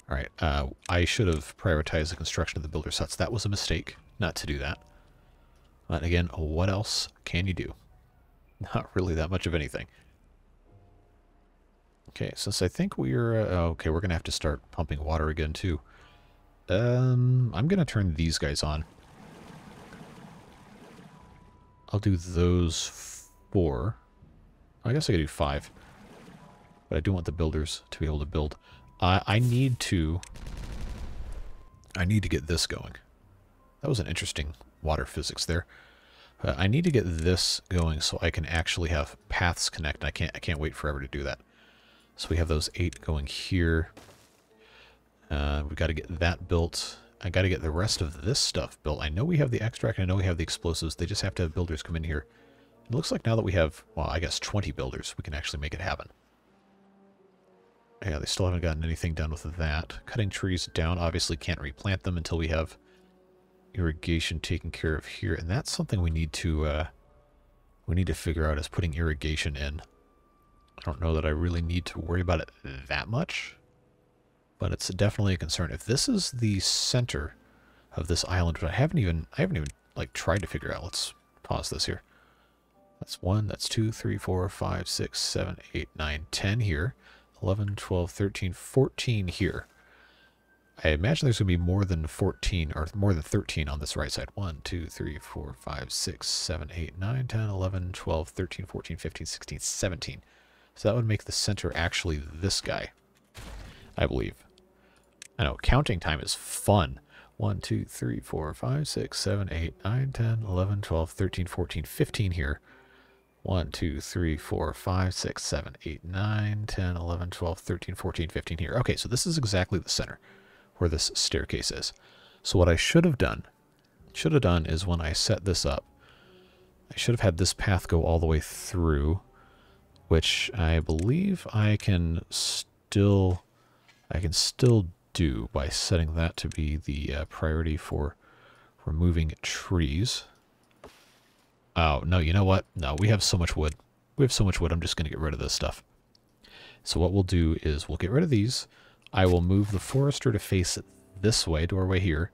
All right, uh, I should have prioritized the construction of the builder sets. That was a mistake not to do that. But again, what else can you do? Not really that much of anything. Okay, since I think we're... Uh, okay, we're going to have to start pumping water again, too. Um, I'm going to turn these guys on. I'll do those four. I guess I could do five. But I do want the builders to be able to build. I, I need to... I need to get this going. That was an interesting water physics there. Uh, I need to get this going so I can actually have paths connect. I can't I can't wait forever to do that. So we have those eight going here. Uh, we got to get that built. I got to get the rest of this stuff built. I know we have the extract. I know we have the explosives. They just have to have builders come in here. It looks like now that we have, well, I guess 20 builders, we can actually make it happen. Yeah, they still haven't gotten anything done with that. Cutting trees down, obviously can't replant them until we have irrigation taken care of here. And that's something we need to, uh, we need to figure out is putting irrigation in. I don't know that I really need to worry about it that much, but it's definitely a concern. If this is the center of this island, but I haven't even, I haven't even, like, tried to figure out. Let's pause this here. That's one, that's two, three, four, five, six, seven, eight, nine, ten here. 11, 12, 13, 14 here. I imagine there's going to be more than 14 or more than 13 on this right side. 1, 2, 3, 4, 5, 6, 7, 8, 9, 10, 11, 12, 13, 14, 15, 16, 17. So that would make the center actually this guy, I believe. I know, counting time is fun. 1, 2, 3, 4, 5, 6, 7, 8, 9, 10, 11, 12, 13, 14, 15 here. 1, 2, 3, 4, 5, 6, 7, 8, 9, 10, 11, 12, 13, 14, 15 here. Okay, so this is exactly the center where this staircase is. So what I should have done, should have done is when I set this up, I should have had this path go all the way through, which I believe I can still, I can still do by setting that to be the uh, priority for removing trees. Oh, no, you know what? No, we have so much wood. We have so much wood, I'm just going to get rid of this stuff. So what we'll do is we'll get rid of these. I will move the forester to face it this way, doorway here.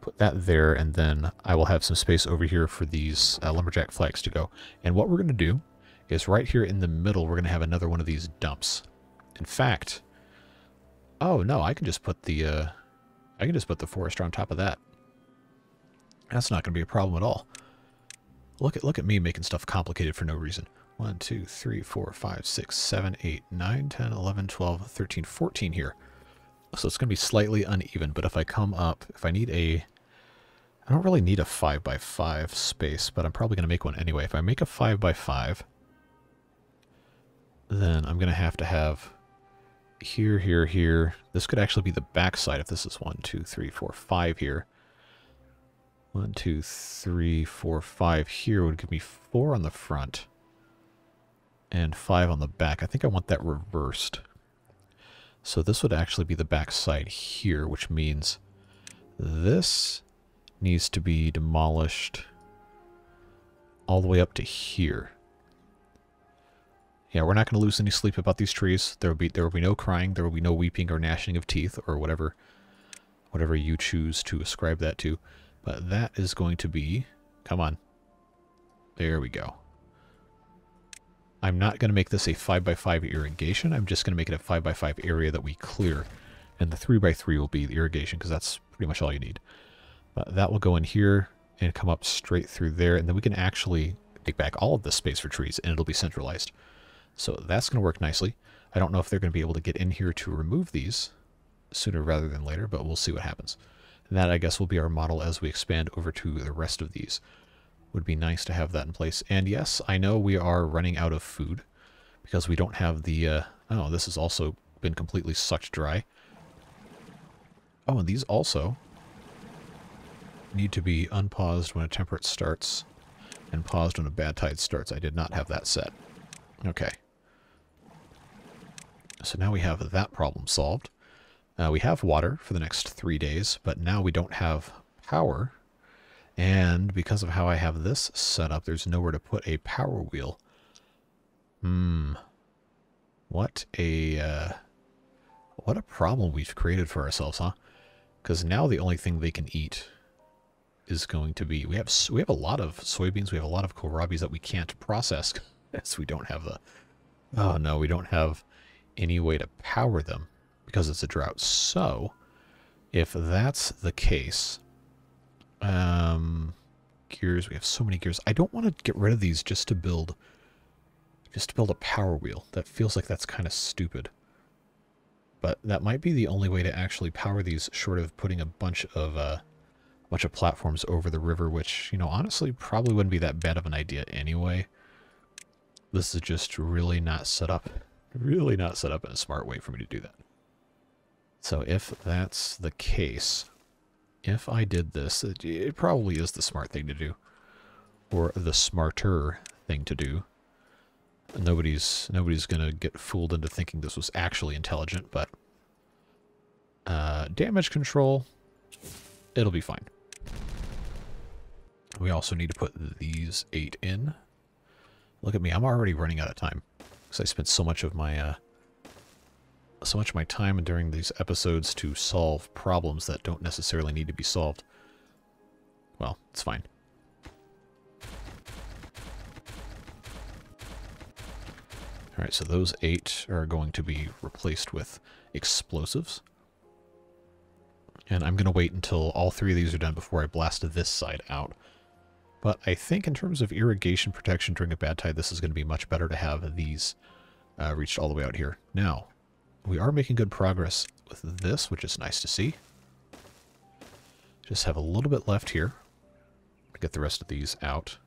Put that there, and then I will have some space over here for these uh, lumberjack flags to go. And what we're going to do is right here in the middle, we're going to have another one of these dumps. In fact, oh no, I can just put the, uh, I can just put the forester on top of that. That's not going to be a problem at all. Look at look at me making stuff complicated for no reason. 1, 2, 3, 4, 5, 6, 7, 8, 9, 10, 11, 12, 13, 14 here. So it's going to be slightly uneven, but if I come up, if I need a... I don't really need a 5 by 5 space, but I'm probably going to make one anyway. If I make a 5 by 5, then I'm going to have to have here, here, here. This could actually be the back side if this is 1, 2, 3, 4, 5 here. One, two, three, four, five here would give me four on the front and five on the back. I think I want that reversed. So this would actually be the back side here, which means this needs to be demolished all the way up to here. Yeah, we're not going to lose any sleep about these trees. There will be there will be no crying, there will be no weeping or gnashing of teeth or whatever whatever you choose to ascribe that to. But that is going to be... Come on. There we go. I'm not going to make this a 5x5 irrigation. I'm just going to make it a 5x5 area that we clear. And the 3x3 will be the irrigation because that's pretty much all you need. But that will go in here and come up straight through there. And then we can actually take back all of this space for trees and it'll be centralized. So that's going to work nicely. I don't know if they're going to be able to get in here to remove these sooner rather than later, but we'll see what happens. And that, I guess, will be our model as we expand over to the rest of these. Would be nice to have that in place. And yes, I know we are running out of food because we don't have the... Uh, oh, this has also been completely sucked dry. Oh, and these also need to be unpaused when a temperate starts and paused when a bad tide starts. I did not have that set. Okay. So now we have that problem solved. Uh, we have water for the next three days, but now we don't have power. And because of how I have this set up, there's nowhere to put a power wheel. Hmm. What a, uh, what a problem we've created for ourselves, huh? Because now the only thing they can eat is going to be, we have, we have a lot of soybeans, we have a lot of kohlrabis that we can't process as we don't have the, oh no, we don't have any way to power them because it's a drought. So, if that's the case, um, gears, we have so many gears. I don't want to get rid of these just to build, just to build a power wheel. That feels like that's kind of stupid. But that might be the only way to actually power these, short of putting a bunch of, uh, a bunch of platforms over the river, which, you know, honestly probably wouldn't be that bad of an idea anyway. This is just really not set up, really not set up in a smart way for me to do that. So if that's the case, if I did this, it, it probably is the smart thing to do. Or the smarter thing to do. Nobody's nobody's gonna get fooled into thinking this was actually intelligent, but uh, damage control, it'll be fine. We also need to put these eight in. Look at me, I'm already running out of time. Because I spent so much of my uh, so much of my time during these episodes to solve problems that don't necessarily need to be solved. Well, it's fine. Alright, so those eight are going to be replaced with explosives. And I'm going to wait until all three of these are done before I blast this side out. But I think in terms of irrigation protection during a bad tide, this is going to be much better to have these uh, reached all the way out here. Now, we are making good progress with this, which is nice to see. Just have a little bit left here. To get the rest of these out.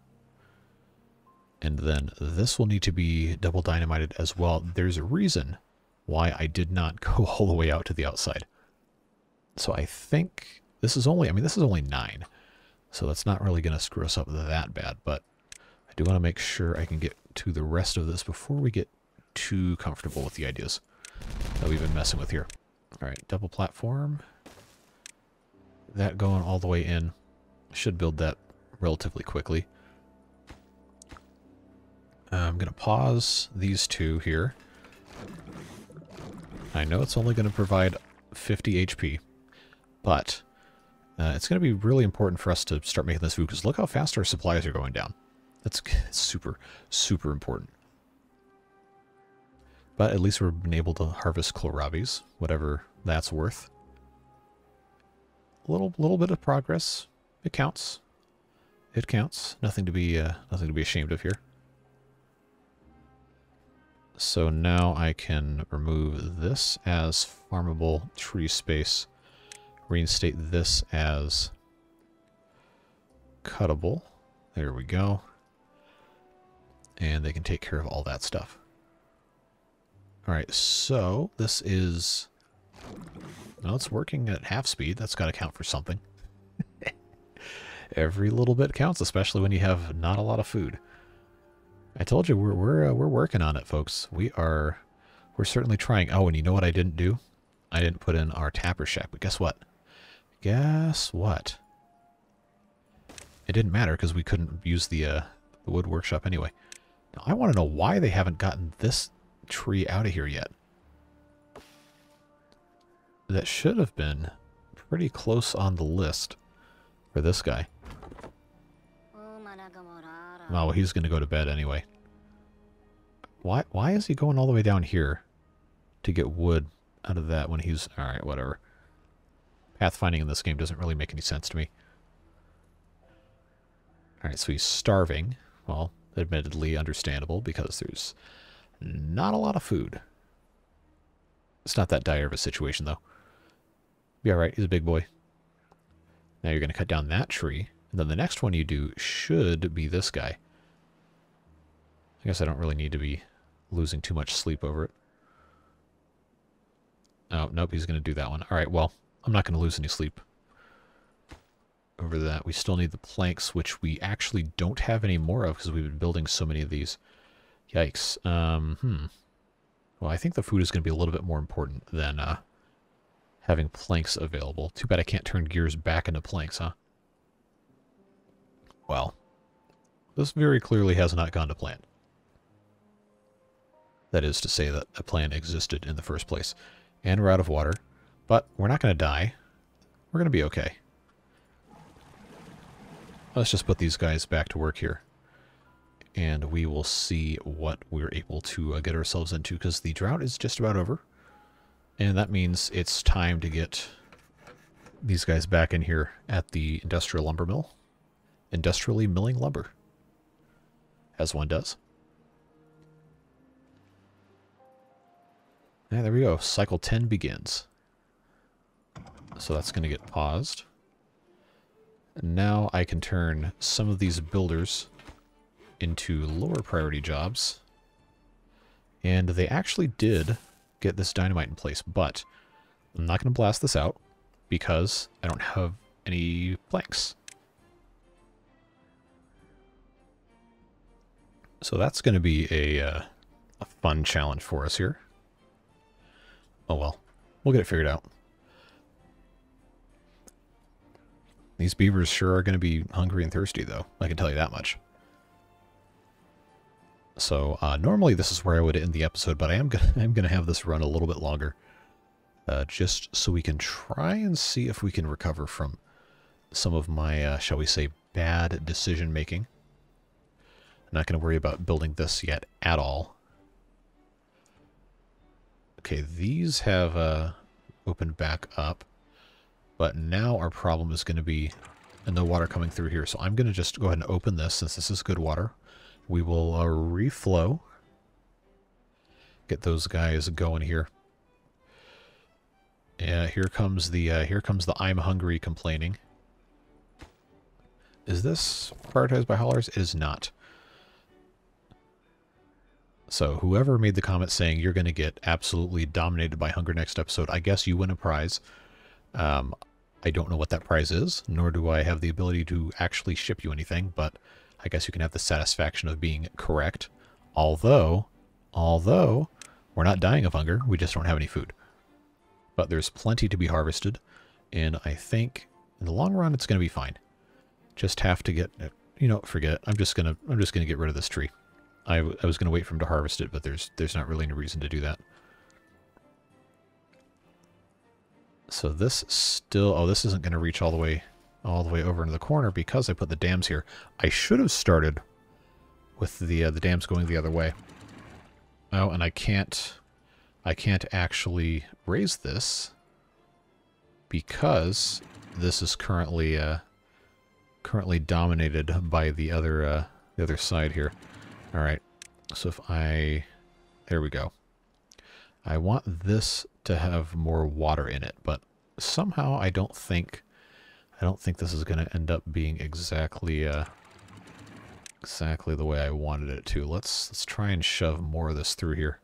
And then this will need to be double dynamited as well. There's a reason why I did not go all the way out to the outside. So I think this is only, I mean, this is only 9. So that's not really going to screw us up that bad. But I do want to make sure I can get to the rest of this before we get too comfortable with the ideas that we've been messing with here. All right, double platform. That going all the way in. Should build that relatively quickly. I'm going to pause these two here. I know it's only going to provide 50 HP, but uh, it's going to be really important for us to start making this food because look how fast our supplies are going down. That's super, super important. But at least we've been able to harvest kohlrabis, whatever that's worth. A little, little bit of progress. It counts. It counts. Nothing to be, uh, nothing to be ashamed of here. So now I can remove this as farmable tree space, reinstate this as cuttable. There we go. And they can take care of all that stuff. Alright, so this is... Well, it's working at half speed. That's got to count for something. Every little bit counts, especially when you have not a lot of food. I told you we're we're uh, we're working on it, folks. We are we're certainly trying. Oh, and you know what I didn't do? I didn't put in our tapper shack. But guess what? Guess what? It didn't matter because we couldn't use the uh, the wood workshop anyway. Now I want to know why they haven't gotten this tree out of here yet. That should have been pretty close on the list for this guy. Oh, he's going to go to bed anyway. Why, why is he going all the way down here to get wood out of that when he's... Alright, whatever. Pathfinding in this game doesn't really make any sense to me. Alright, so he's starving. Well, admittedly understandable because there's not a lot of food. It's not that dire of a situation, though. Be alright, he's a big boy. Now you're going to cut down that tree, and then the next one you do should be this guy. I guess I don't really need to be losing too much sleep over it. Oh, nope, he's going to do that one. Alright, well, I'm not going to lose any sleep over that. We still need the planks, which we actually don't have any more of because we've been building so many of these. Yikes. Um, hmm. Well, I think the food is going to be a little bit more important than uh, having planks available. Too bad I can't turn gears back into planks, huh? Well, this very clearly has not gone to plan. That is to say that a plan existed in the first place. And we're out of water. But we're not going to die. We're going to be okay. Let's just put these guys back to work here and we will see what we're able to uh, get ourselves into because the drought is just about over. And that means it's time to get these guys back in here at the industrial lumber mill. Industrially milling lumber. As one does. Yeah, there we go. Cycle 10 begins. So that's going to get paused. now I can turn some of these builders into lower priority jobs. And they actually did get this dynamite in place, but I'm not going to blast this out because I don't have any planks. So that's going to be a, uh, a fun challenge for us here. Oh well, we'll get it figured out. These beavers sure are going to be hungry and thirsty, though. I can tell you that much. So uh, normally this is where I would end the episode, but I am gonna I'm gonna have this run a little bit longer, uh, just so we can try and see if we can recover from some of my, uh, shall we say, bad decision making. I'm not to worry about building this yet at all. Okay, these have uh, opened back up. But now our problem is to be no water coming through here. So I'm going to just go ahead and open this since this is good water. We will uh, reflow. Get those guys going here. Yeah, here comes the uh, here comes the I'm hungry complaining. Is this prioritized by haulers? It is not. So whoever made the comment saying you're going to get absolutely dominated by hunger next episode, I guess you win a prize. Um, I don't know what that prize is, nor do I have the ability to actually ship you anything, but I guess you can have the satisfaction of being correct. Although, although, we're not dying of hunger, we just don't have any food. But there's plenty to be harvested, and I think in the long run it's going to be fine. Just have to get, you know, forget. I'm just going to, I'm just going to get rid of this tree. I, I was going to wait for him to harvest it, but there's, there's not really any reason to do that. So this still, oh, this isn't going to reach all the way, all the way over into the corner because I put the dams here. I should have started with the uh, the dams going the other way. Oh, and I can't, I can't actually raise this because this is currently uh, currently dominated by the other uh, the other side here. All right, so if I, there we go. I want this to have more water in it, but somehow I don't think I don't think this is going to end up being exactly uh, exactly the way I wanted it to. Let's let's try and shove more of this through here.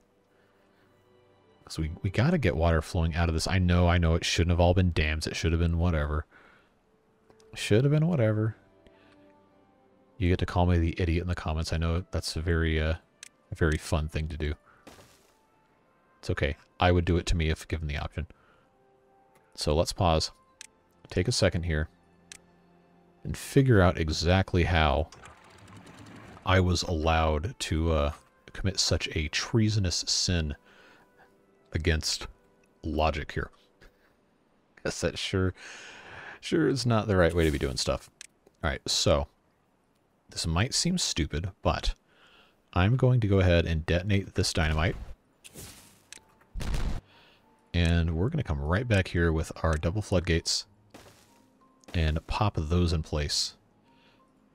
So we, we got to get water flowing out of this. I know, I know it shouldn't have all been dams. It should have been whatever. Should have been whatever. You get to call me the idiot in the comments. I know that's a very, uh, a very fun thing to do. It's okay. I would do it to me if given the option. So let's pause. Take a second here. And figure out exactly how I was allowed to uh, commit such a treasonous sin against logic here. Guess that sure, sure is not the right way to be doing stuff. Alright, so this might seem stupid, but I'm going to go ahead and detonate this dynamite. And we're going to come right back here with our double floodgates and pop those in place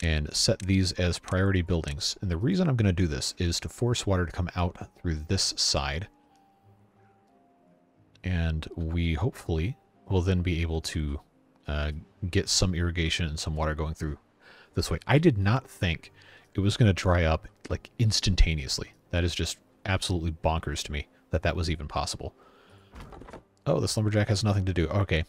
and set these as priority buildings. And the reason I'm going to do this is to force water to come out through this side. And we hopefully will then be able to uh, get some irrigation and some water going through this way. I did not think it was going to dry up like instantaneously. That is just absolutely bonkers to me that that was even possible. Oh, this lumberjack has nothing to do. Okay.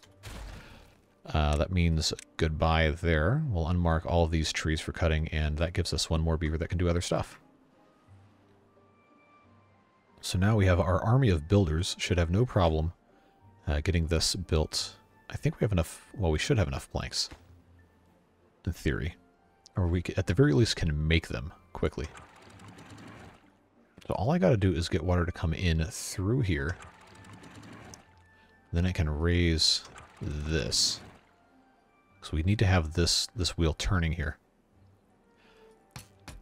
Uh, that means goodbye there. We'll unmark all of these trees for cutting, and that gives us one more beaver that can do other stuff. So now we have our army of builders. Should have no problem uh, getting this built. I think we have enough... Well, we should have enough planks. In theory. Or we, at the very least, can make them quickly. So all I got to do is get water to come in through here. Then I can raise this. So we need to have this, this wheel turning here.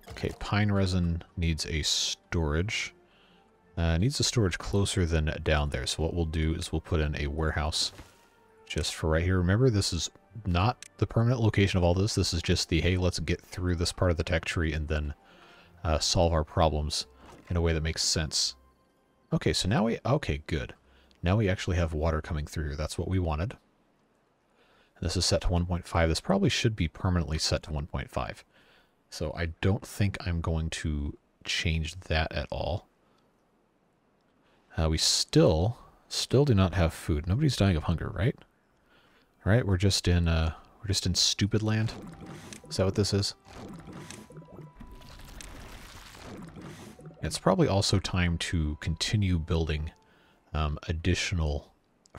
Okay, pine resin needs a storage. Uh, needs a storage closer than down there. So what we'll do is we'll put in a warehouse just for right here. Remember, this is not the permanent location of all this. This is just the, hey, let's get through this part of the tech tree and then uh, solve our problems in a way that makes sense. Okay, so now we... Okay, good. Now we actually have water coming through. That's what we wanted. And this is set to 1.5. This probably should be permanently set to 1.5. So I don't think I'm going to change that at all. Uh, we still, still do not have food. Nobody's dying of hunger, right? All right, we're just in, uh, we're just in stupid land. Is that what this is? It's probably also time to continue building um, additional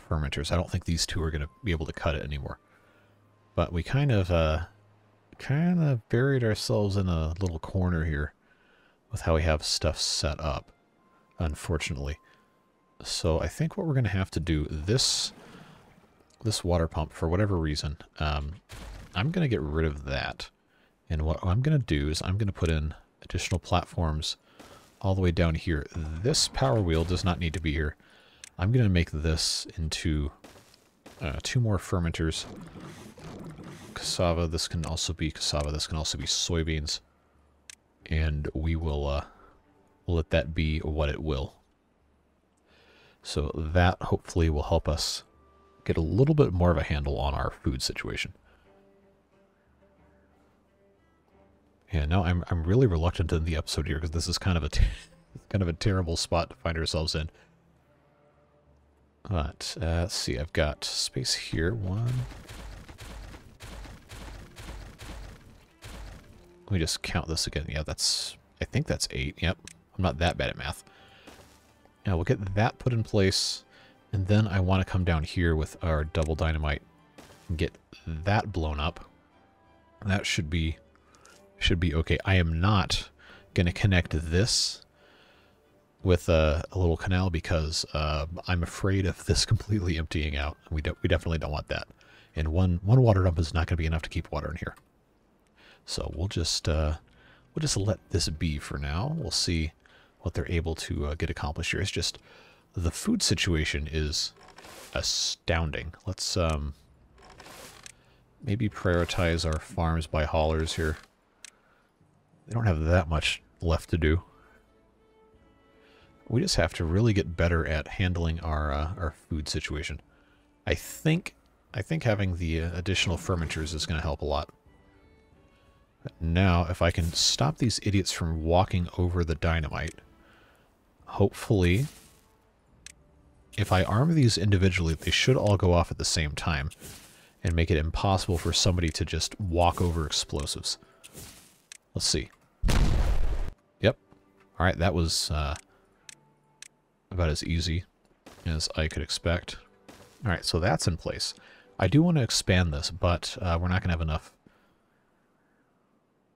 fermenters. I don't think these two are going to be able to cut it anymore. But we kind of, uh, kind of buried ourselves in a little corner here with how we have stuff set up, unfortunately. So I think what we're going to have to do, this this water pump, for whatever reason, um, I'm going to get rid of that. And what I'm going to do is I'm going to put in additional platforms all the way down here. This power wheel does not need to be here. I'm going to make this into uh, two more fermenters. Cassava, this can also be cassava, this can also be soybeans. And we will uh, let that be what it will. So that hopefully will help us get a little bit more of a handle on our food situation. Yeah, no, I'm I'm really reluctant in the episode here because this is kind of a kind of a terrible spot to find ourselves in. But uh, let's see, I've got space here. One. Let me just count this again. Yeah, that's I think that's eight. Yep, I'm not that bad at math. Now we'll get that put in place, and then I want to come down here with our double dynamite and get that blown up. That should be should be okay. I am not going to connect this with a, a little canal because uh, I'm afraid of this completely emptying out. We, de we definitely don't want that. And one, one water dump is not going to be enough to keep water in here. So we'll just uh, we'll just let this be for now. We'll see what they're able to uh, get accomplished here. It's just the food situation is astounding. Let's um, maybe prioritize our farms by haulers here. They don't have that much left to do. We just have to really get better at handling our uh, our food situation. I think I think having the uh, additional fermenters is going to help a lot. Now, if I can stop these idiots from walking over the dynamite, hopefully, if I arm these individually, they should all go off at the same time and make it impossible for somebody to just walk over explosives. Let's see. Yep. All right, that was uh, about as easy as I could expect. All right, so that's in place. I do want to expand this, but uh, we're not going to have enough.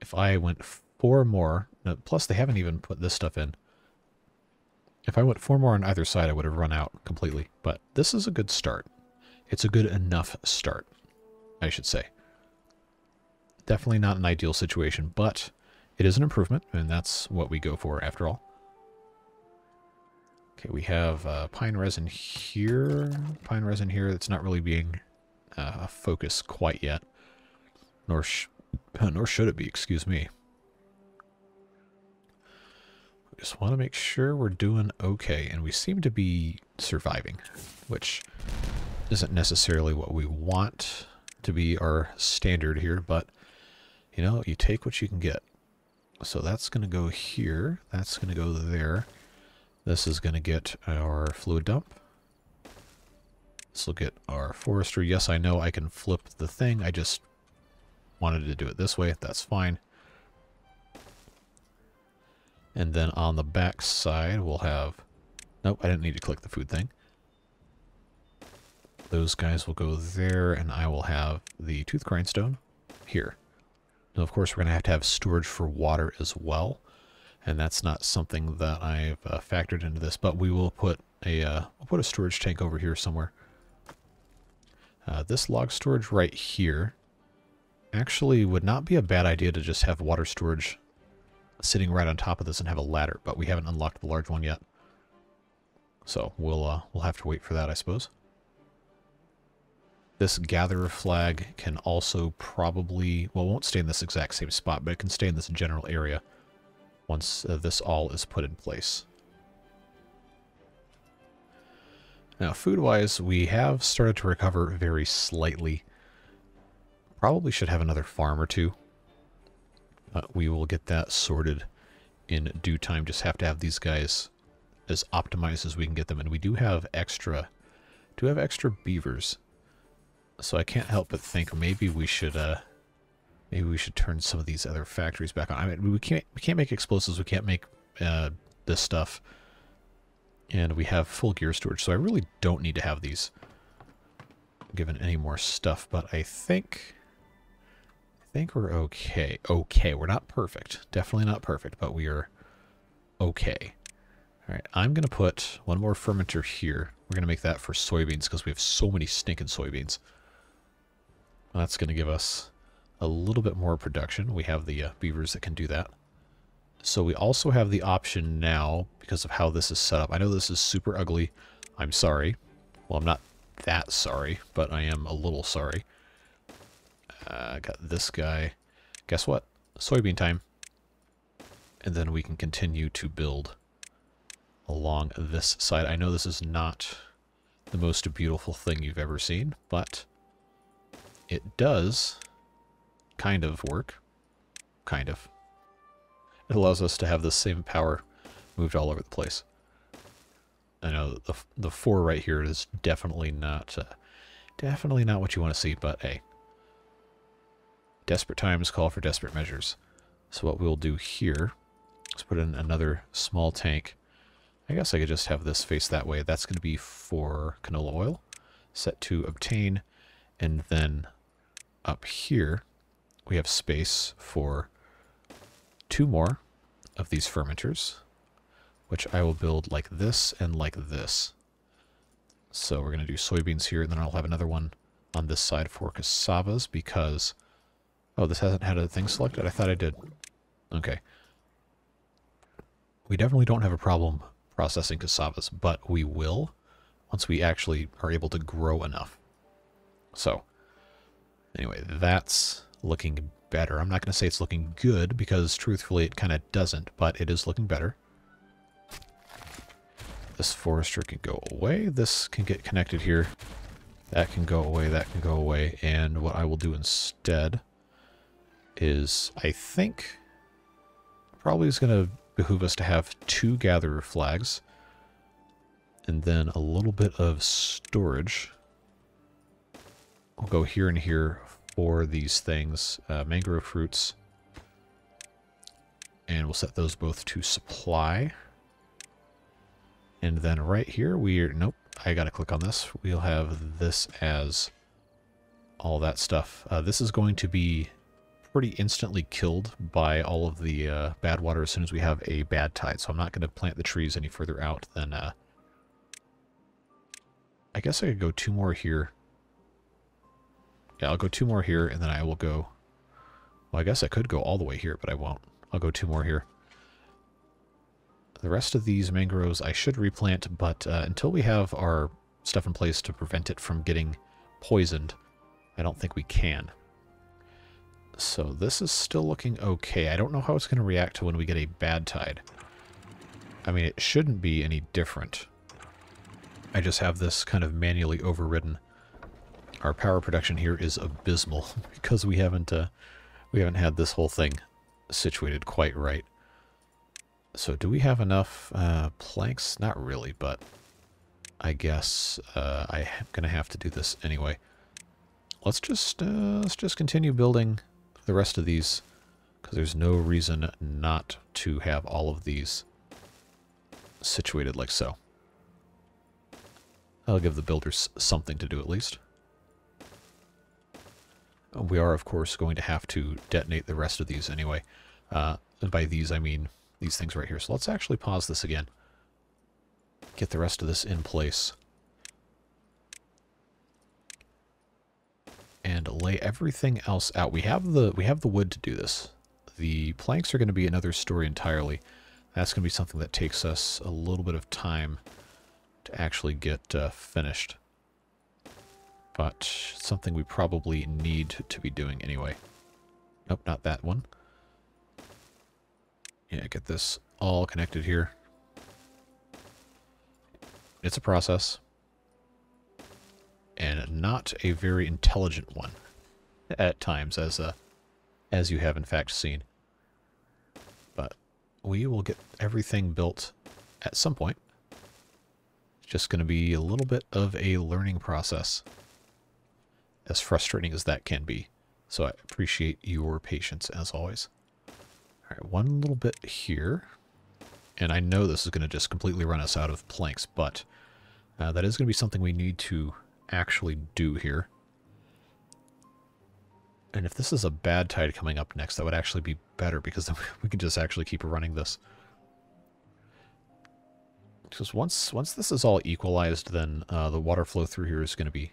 If I went four more, plus they haven't even put this stuff in. If I went four more on either side, I would have run out completely. But this is a good start. It's a good enough start, I should say. Definitely not an ideal situation, but it is an improvement, and that's what we go for after all. Okay, we have uh, pine resin here, pine resin here. That's not really being uh, a focus quite yet, nor nor should it be. Excuse me. We just want to make sure we're doing okay, and we seem to be surviving, which isn't necessarily what we want to be our standard here, but you know, you take what you can get. So that's going to go here. That's going to go there. This is going to get our fluid dump. This will get our forestry. Yes, I know I can flip the thing. I just wanted to do it this way. That's fine. And then on the back side, we'll have... Nope, I didn't need to click the food thing. Those guys will go there, and I will have the tooth grindstone here. Now, of course, we're going to have to have storage for water as well, and that's not something that I've uh, factored into this, but we will put a uh, we'll put a storage tank over here somewhere. Uh, this log storage right here actually would not be a bad idea to just have water storage sitting right on top of this and have a ladder, but we haven't unlocked the large one yet. So we'll uh, we'll have to wait for that, I suppose. This gatherer flag can also probably, well, won't stay in this exact same spot, but it can stay in this general area once uh, this all is put in place. Now, food-wise, we have started to recover very slightly. Probably should have another farm or two. But we will get that sorted in due time. Just have to have these guys as optimized as we can get them. And we do have extra, do have extra beavers. So I can't help but think maybe we should, uh, maybe we should turn some of these other factories back on. I mean, we can't, we can't make explosives. We can't make, uh, this stuff. And we have full gear storage, so I really don't need to have these given any more stuff, but I think think we're okay. Okay, we're not perfect. Definitely not perfect, but we are okay. All right, I'm going to put one more fermenter here. We're going to make that for soybeans because we have so many stinking soybeans. That's going to give us a little bit more production. We have the uh, beavers that can do that. So we also have the option now, because of how this is set up. I know this is super ugly. I'm sorry. Well, I'm not that sorry, but I am a little sorry. I uh, got this guy. Guess what? Soybean time. And then we can continue to build along this side. I know this is not the most beautiful thing you've ever seen, but it does kind of work. Kind of. It allows us to have the same power moved all over the place. I know the the four right here is definitely not uh, definitely not what you want to see, but hey, desperate times call for desperate measures. So what we'll do here is put in another small tank. I guess I could just have this face that way. That's going to be for canola oil, set to obtain, and then up here we have space for two more of these fermenters which I will build like this and like this. So we're going to do soybeans here, and then I'll have another one on this side for cassavas because... Oh, this hasn't had a thing selected? I thought I did. Okay. We definitely don't have a problem processing cassavas, but we will once we actually are able to grow enough. So, anyway, that's looking better. I'm not going to say it's looking good because truthfully it kind of doesn't, but it is looking better. This forester can go away. This can get connected here. That can go away. That can go away. And what I will do instead is, I think, probably is going to behoove us to have two gatherer flags. And then a little bit of storage. We'll go here and here for these things. Uh, mangrove fruits. And we'll set those both to supply. And then right here, we're, nope, I gotta click on this. We'll have this as all that stuff. Uh, this is going to be pretty instantly killed by all of the uh, bad water as soon as we have a bad tide. So I'm not going to plant the trees any further out than... Uh, I guess I could go two more here. Yeah, I'll go two more here, and then I will go... Well, I guess I could go all the way here, but I won't. I'll go two more here. The rest of these mangroves I should replant, but uh, until we have our stuff in place to prevent it from getting poisoned, I don't think we can. So this is still looking okay. I don't know how it's going to react to when we get a bad tide. I mean, it shouldn't be any different. I just have this kind of manually overridden. Our power production here is abysmal because we haven't uh, we haven't had this whole thing situated quite right. So do we have enough uh, planks? Not really, but I guess uh, I'm going to have to do this anyway. Let's just uh, let's just continue building the rest of these because there's no reason not to have all of these situated like so. I'll give the builders something to do at least. We are, of course, going to have to detonate the rest of these anyway. Uh, and by these, I mean these things right here. So let's actually pause this again. Get the rest of this in place. And lay everything else out. We have the we have the wood to do this. The planks are going to be another story entirely. That's going to be something that takes us a little bit of time to actually get uh, finished. But something we probably need to be doing anyway. Nope, not that one. Yeah, get this all connected here. It's a process. And not a very intelligent one. at times, as uh, as you have in fact seen. But we will get everything built at some point. It's just going to be a little bit of a learning process, as frustrating as that can be. So I appreciate your patience as always. All right, one little bit here. And I know this is going to just completely run us out of planks, but uh, that is going to be something we need to actually do here. And if this is a bad tide coming up next, that would actually be better because then we can just actually keep running this. Because once once this is all equalized, then uh, the water flow through here is going to be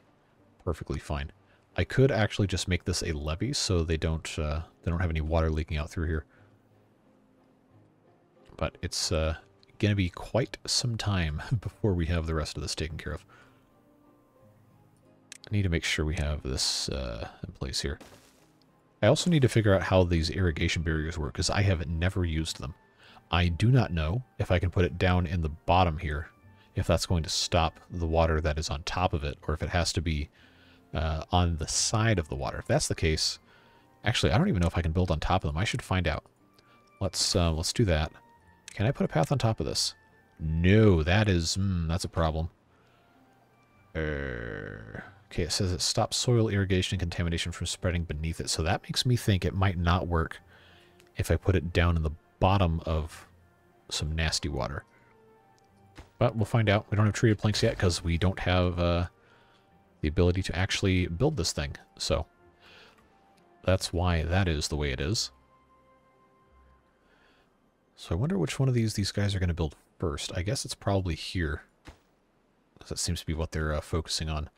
perfectly fine. I could actually just make this a levee so they don't uh, they don't have any water leaking out through here. But it's uh, going to be quite some time before we have the rest of this taken care of. I need to make sure we have this uh, in place here. I also need to figure out how these irrigation barriers work, because I have never used them. I do not know if I can put it down in the bottom here, if that's going to stop the water that is on top of it, or if it has to be uh, on the side of the water. If that's the case, actually, I don't even know if I can build on top of them. I should find out. Let's uh, let's do that. Can I put a path on top of this? No, that is, mm, that's a problem. Uh, Okay, it says it stops soil irrigation and contamination from spreading beneath it. So that makes me think it might not work if I put it down in the bottom of some nasty water. But we'll find out. We don't have treated planks yet because we don't have uh, the ability to actually build this thing. So that's why that is the way it is. So I wonder which one of these these guys are going to build first. I guess it's probably here. That seems to be what they're uh, focusing on.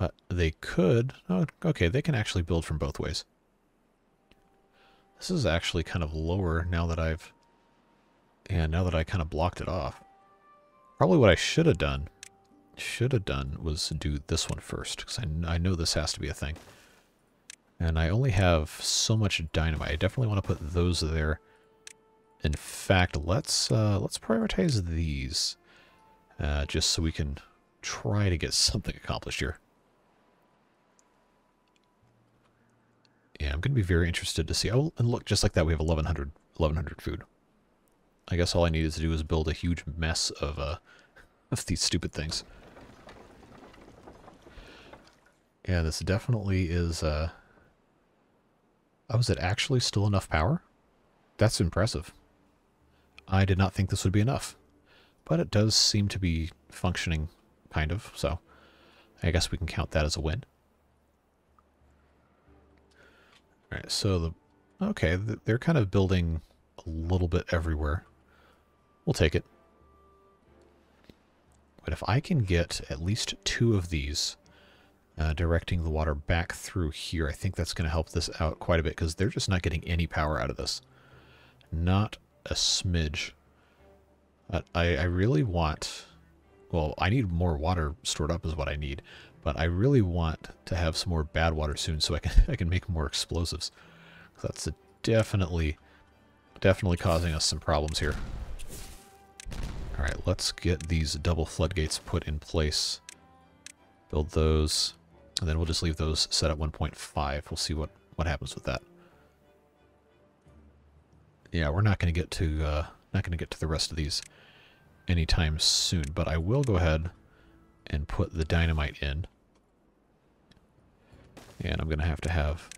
But they could... Oh, okay, they can actually build from both ways. This is actually kind of lower now that I've... And now that I kind of blocked it off. Probably what I should have done, should have done, was do this one first. Because I, I know this has to be a thing. And I only have so much dynamite. I definitely want to put those there. In fact, let's uh, let's prioritize these. Uh, just so we can try to get something accomplished here. Yeah, I'm going to be very interested to see. Oh, and look, just like that, we have 1,100, 1,100 food. I guess all I needed to do is build a huge mess of, uh, of these stupid things. Yeah, this definitely is, uh... Oh, is it actually still enough power? That's impressive. I did not think this would be enough. But it does seem to be functioning, kind of, so I guess we can count that as a win. Alright, so the... Okay, they're kind of building a little bit everywhere. We'll take it. But if I can get at least two of these uh, directing the water back through here, I think that's going to help this out quite a bit because they're just not getting any power out of this. Not a smidge. I, I really want... Well, I need more water stored up is what I need. But I really want to have some more bad water soon so I can I can make more explosives. That's definitely definitely causing us some problems here. Alright, let's get these double floodgates put in place. Build those, and then we'll just leave those set at 1.5. We'll see what, what happens with that. Yeah, we're not going to get to uh, not going to get to the rest of these anytime soon, but I will go ahead and put the dynamite in. And I'm going to have to have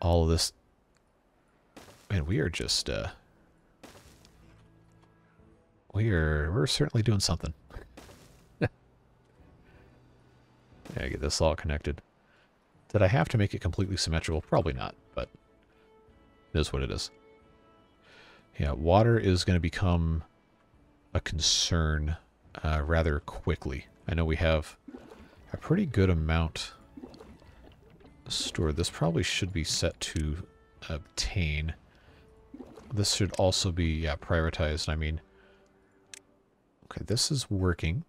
all of this. Man, we are just, uh, we are, we're certainly doing something. yeah, get this all connected. Did I have to make it completely symmetrical? Probably not, but it is what it is. Yeah, water is going to become a concern uh, rather quickly. I know we have a pretty good amount stored. This probably should be set to obtain. This should also be yeah, prioritized. I mean, okay, this is working.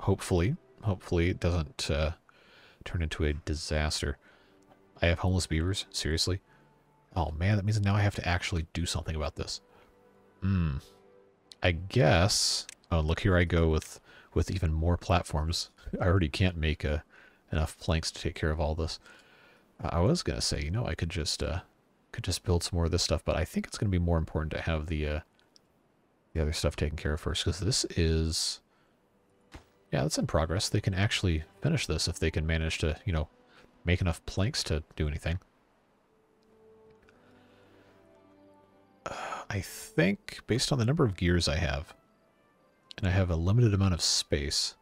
Hopefully. Hopefully it doesn't uh, turn into a disaster. I have homeless beavers? Seriously? Oh man, that means now I have to actually do something about this. Hmm. I guess Oh, look, here I go with, with even more platforms. I already can't make a, enough planks to take care of all this. Uh, I was gonna say, you know, I could just uh, could just build some more of this stuff, but I think it's gonna be more important to have the uh, the other stuff taken care of first, because this is, yeah, that's in progress. They can actually finish this if they can manage to, you know, make enough planks to do anything. Uh, I think, based on the number of gears I have, and I have a limited amount of space.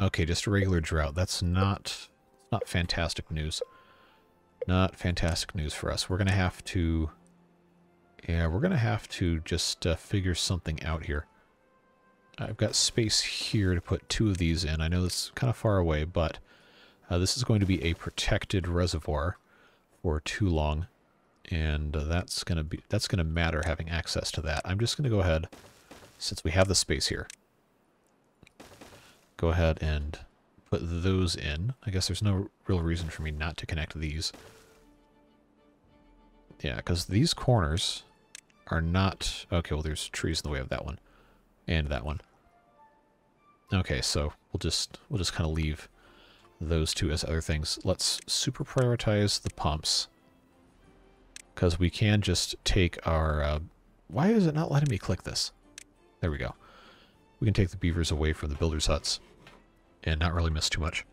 Okay, just a regular drought. That's not, not fantastic news. Not fantastic news for us. We're going to have to... Yeah, we're going to have to just uh, figure something out here. I've got space here to put two of these in. I know this is kind of far away, but uh, this is going to be a protected reservoir for too long, and uh, that's going to be that's going to matter having access to that. I'm just going to go ahead since we have the space here, go ahead and put those in. I guess there's no real reason for me not to connect these. Yeah, because these corners are not... Okay, well, there's trees in the way of that one. And that one. Okay, so we'll just we'll just kind of leave those two as other things. Let's super prioritize the pumps. Because we can just take our... Uh, why is it not letting me click this? There we go. We can take the beavers away from the builder's huts and not really miss too much.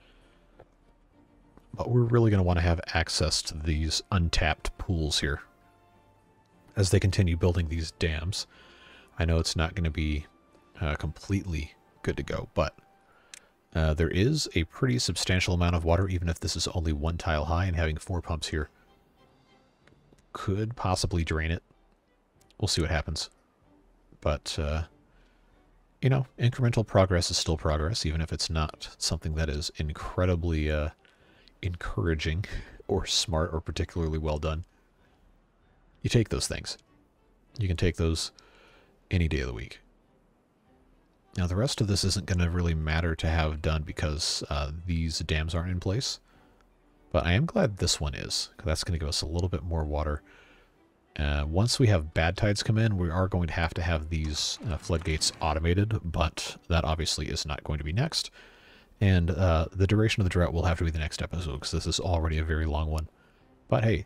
But we're really going to want to have access to these untapped pools here as they continue building these dams. I know it's not going to be uh, completely good to go, but uh, there is a pretty substantial amount of water, even if this is only one tile high, and having four pumps here could possibly drain it. We'll see what happens. But uh, you know, incremental progress is still progress, even if it's not something that is incredibly uh, encouraging or smart or particularly well done. You take those things. You can take those any day of the week. Now, the rest of this isn't going to really matter to have done because uh, these dams aren't in place. But I am glad this one is, because that's going to give us a little bit more water uh, once we have bad tides come in, we are going to have to have these uh, floodgates automated, but that obviously is not going to be next. And uh, the duration of the drought will have to be the next episode, because this is already a very long one. But hey,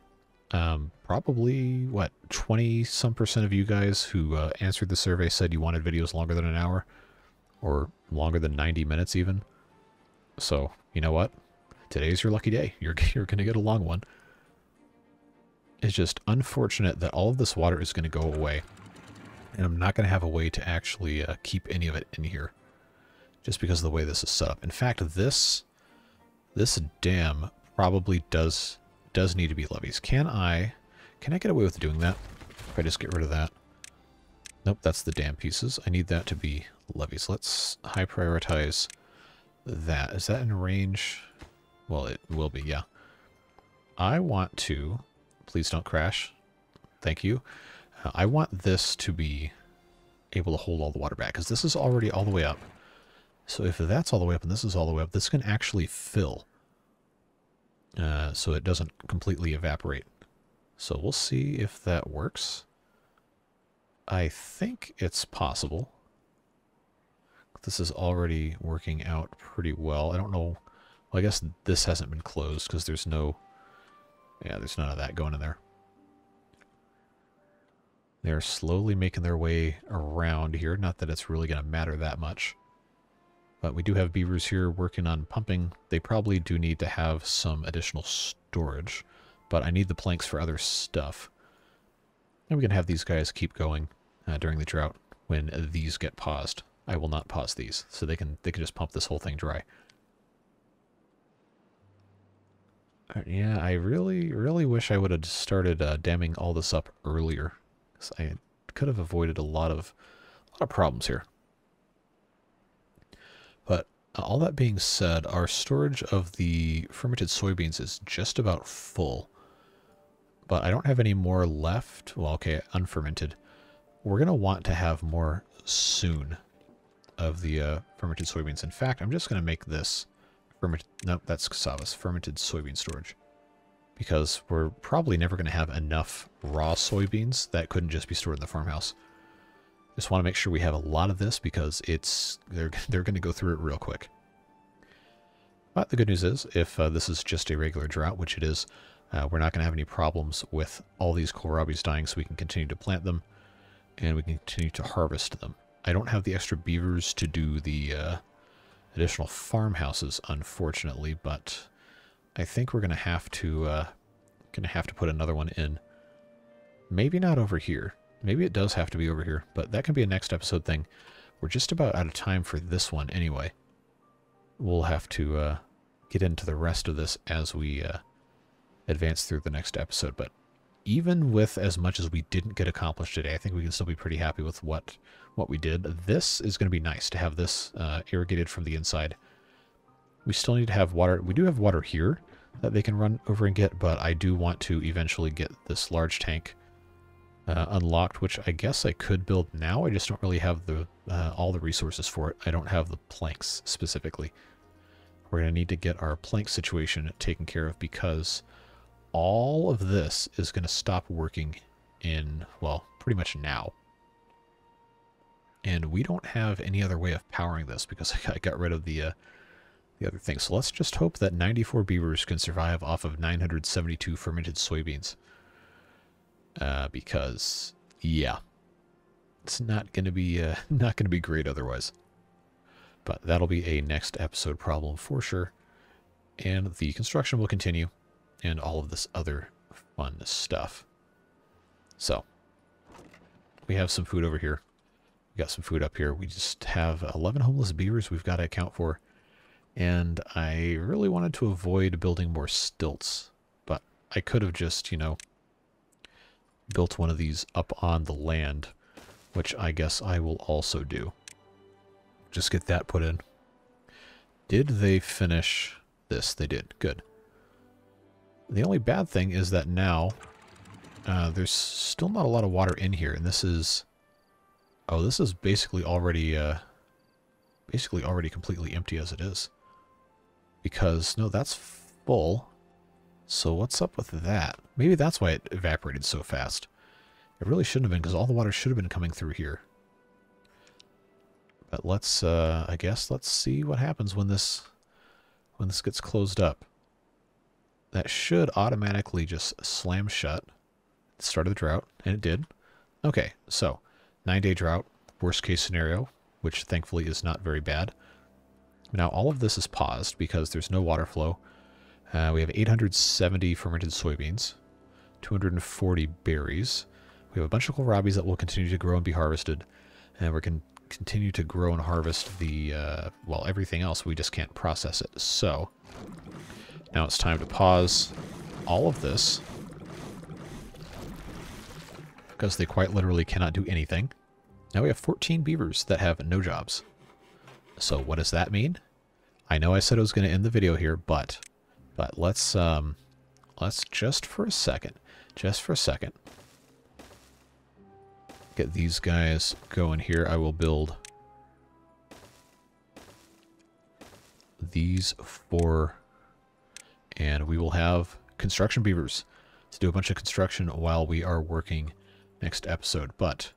um, probably, what, 20-some percent of you guys who uh, answered the survey said you wanted videos longer than an hour, or longer than 90 minutes even. So, you know what? Today's your lucky day. You're, you're going to get a long one. It's just unfortunate that all of this water is going to go away. And I'm not going to have a way to actually uh, keep any of it in here. Just because of the way this is set up. In fact, this this dam probably does does need to be levees. Can I can I get away with doing that? If I just get rid of that. Nope, that's the dam pieces. I need that to be levees. Let's high prioritize that. Is that in range? Well, it will be, yeah. I want to Please don't crash. Thank you. Uh, I want this to be able to hold all the water back, because this is already all the way up. So if that's all the way up and this is all the way up, this can actually fill. Uh, so it doesn't completely evaporate. So we'll see if that works. I think it's possible. This is already working out pretty well. I don't know. Well, I guess this hasn't been closed because there's no yeah, there's none of that going in there. They're slowly making their way around here. Not that it's really going to matter that much. But we do have beavers here working on pumping. They probably do need to have some additional storage. But I need the planks for other stuff. And we can have these guys keep going uh, during the drought when these get paused. I will not pause these, so they can they can just pump this whole thing dry. Uh, yeah, I really, really wish I would have started uh, damming all this up earlier. Because I could have avoided a lot of, a lot of problems here. But uh, all that being said, our storage of the fermented soybeans is just about full. But I don't have any more left. Well, okay, unfermented. We're going to want to have more soon of the uh, fermented soybeans. In fact, I'm just going to make this Fermented, nope, that's cassavas. Fermented soybean storage. Because we're probably never going to have enough raw soybeans that couldn't just be stored in the farmhouse. Just want to make sure we have a lot of this because it's they're, they're going to go through it real quick. But the good news is, if uh, this is just a regular drought, which it is, uh, we're not going to have any problems with all these kohlrabis dying, so we can continue to plant them, and we can continue to harvest them. I don't have the extra beavers to do the uh, additional farmhouses, unfortunately, but I think we're going to have to uh, going to have to put another one in. Maybe not over here. Maybe it does have to be over here, but that can be a next episode thing. We're just about out of time for this one anyway. We'll have to uh, get into the rest of this as we uh, advance through the next episode, but even with as much as we didn't get accomplished today, I think we can still be pretty happy with what what we did. This is going to be nice to have this uh, irrigated from the inside. We still need to have water. We do have water here that they can run over and get, but I do want to eventually get this large tank uh, unlocked, which I guess I could build now. I just don't really have the uh, all the resources for it. I don't have the planks specifically. We're going to need to get our plank situation taken care of because all of this is going to stop working in, well, pretty much now. And we don't have any other way of powering this because I got rid of the uh, the other thing. So let's just hope that 94 beavers can survive off of 972 fermented soybeans. Uh, because, yeah, it's not going to be uh, not going to be great otherwise. But that'll be a next episode problem for sure. And the construction will continue and all of this other fun stuff. So, we have some food over here. We got some food up here. We just have 11 homeless beavers we've got to account for. And I really wanted to avoid building more stilts. But I could have just, you know, built one of these up on the land. Which I guess I will also do. Just get that put in. Did they finish this? They did. Good. The only bad thing is that now uh, there's still not a lot of water in here, and this is... Oh, this is basically already, uh, basically already completely empty as it is. Because, no, that's full. So what's up with that? Maybe that's why it evaporated so fast. It really shouldn't have been, because all the water should have been coming through here. But let's, uh, I guess, let's see what happens when this, when this gets closed up that should automatically just slam shut the start of the drought, and it did. Okay, so nine day drought, worst case scenario, which thankfully is not very bad. Now all of this is paused because there's no water flow. Uh, we have 870 fermented soybeans, 240 berries. We have a bunch of kohlrabis that will continue to grow and be harvested, and we can continue to grow and harvest the, uh, well, everything else. We just can't process it. So now it's time to pause all of this. Because they quite literally cannot do anything. Now we have 14 beavers that have no jobs. So what does that mean? I know I said I was going to end the video here, but but let's um let's just for a second, just for a second, get these guys going here. I will build these four and we will have construction beavers to do a bunch of construction while we are working next episode. But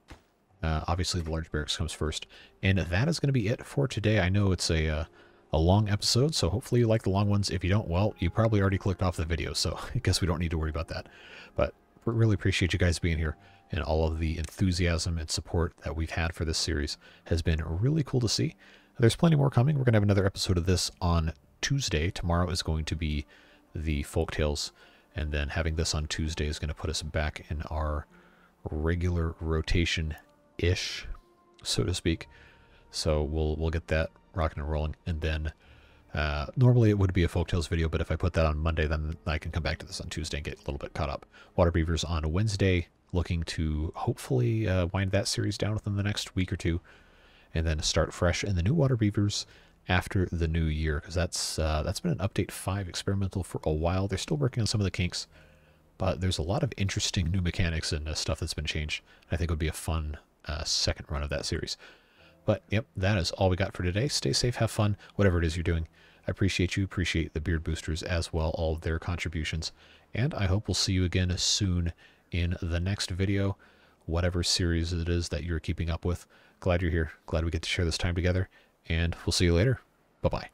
uh, obviously the large barracks comes first. And that is going to be it for today. I know it's a, uh, a long episode, so hopefully you like the long ones. If you don't, well, you probably already clicked off the video, so I guess we don't need to worry about that. But we really appreciate you guys being here and all of the enthusiasm and support that we've had for this series has been really cool to see. There's plenty more coming. We're going to have another episode of this on Tuesday. Tomorrow is going to be the folk tales, and then having this on Tuesday is going to put us back in our regular rotation ish, so to speak. So we'll we'll get that rocking and rolling, and then uh, normally it would be a folk tales video, but if I put that on Monday, then I can come back to this on Tuesday and get a little bit caught up. Water Beavers on Wednesday, looking to hopefully uh, wind that series down within the next week or two, and then start fresh in the new Water Beavers after the new year because that's uh, that's been an update 5 experimental for a while. They're still working on some of the kinks, but there's a lot of interesting new mechanics and uh, stuff that's been changed. I think it would be a fun uh, second run of that series. But yep, that is all we got for today. Stay safe, have fun, whatever it is you're doing. I appreciate you, appreciate the Beard Boosters as well, all their contributions. And I hope we'll see you again soon in the next video, whatever series it is that you're keeping up with. Glad you're here. Glad we get to share this time together and we'll see you later. Bye bye.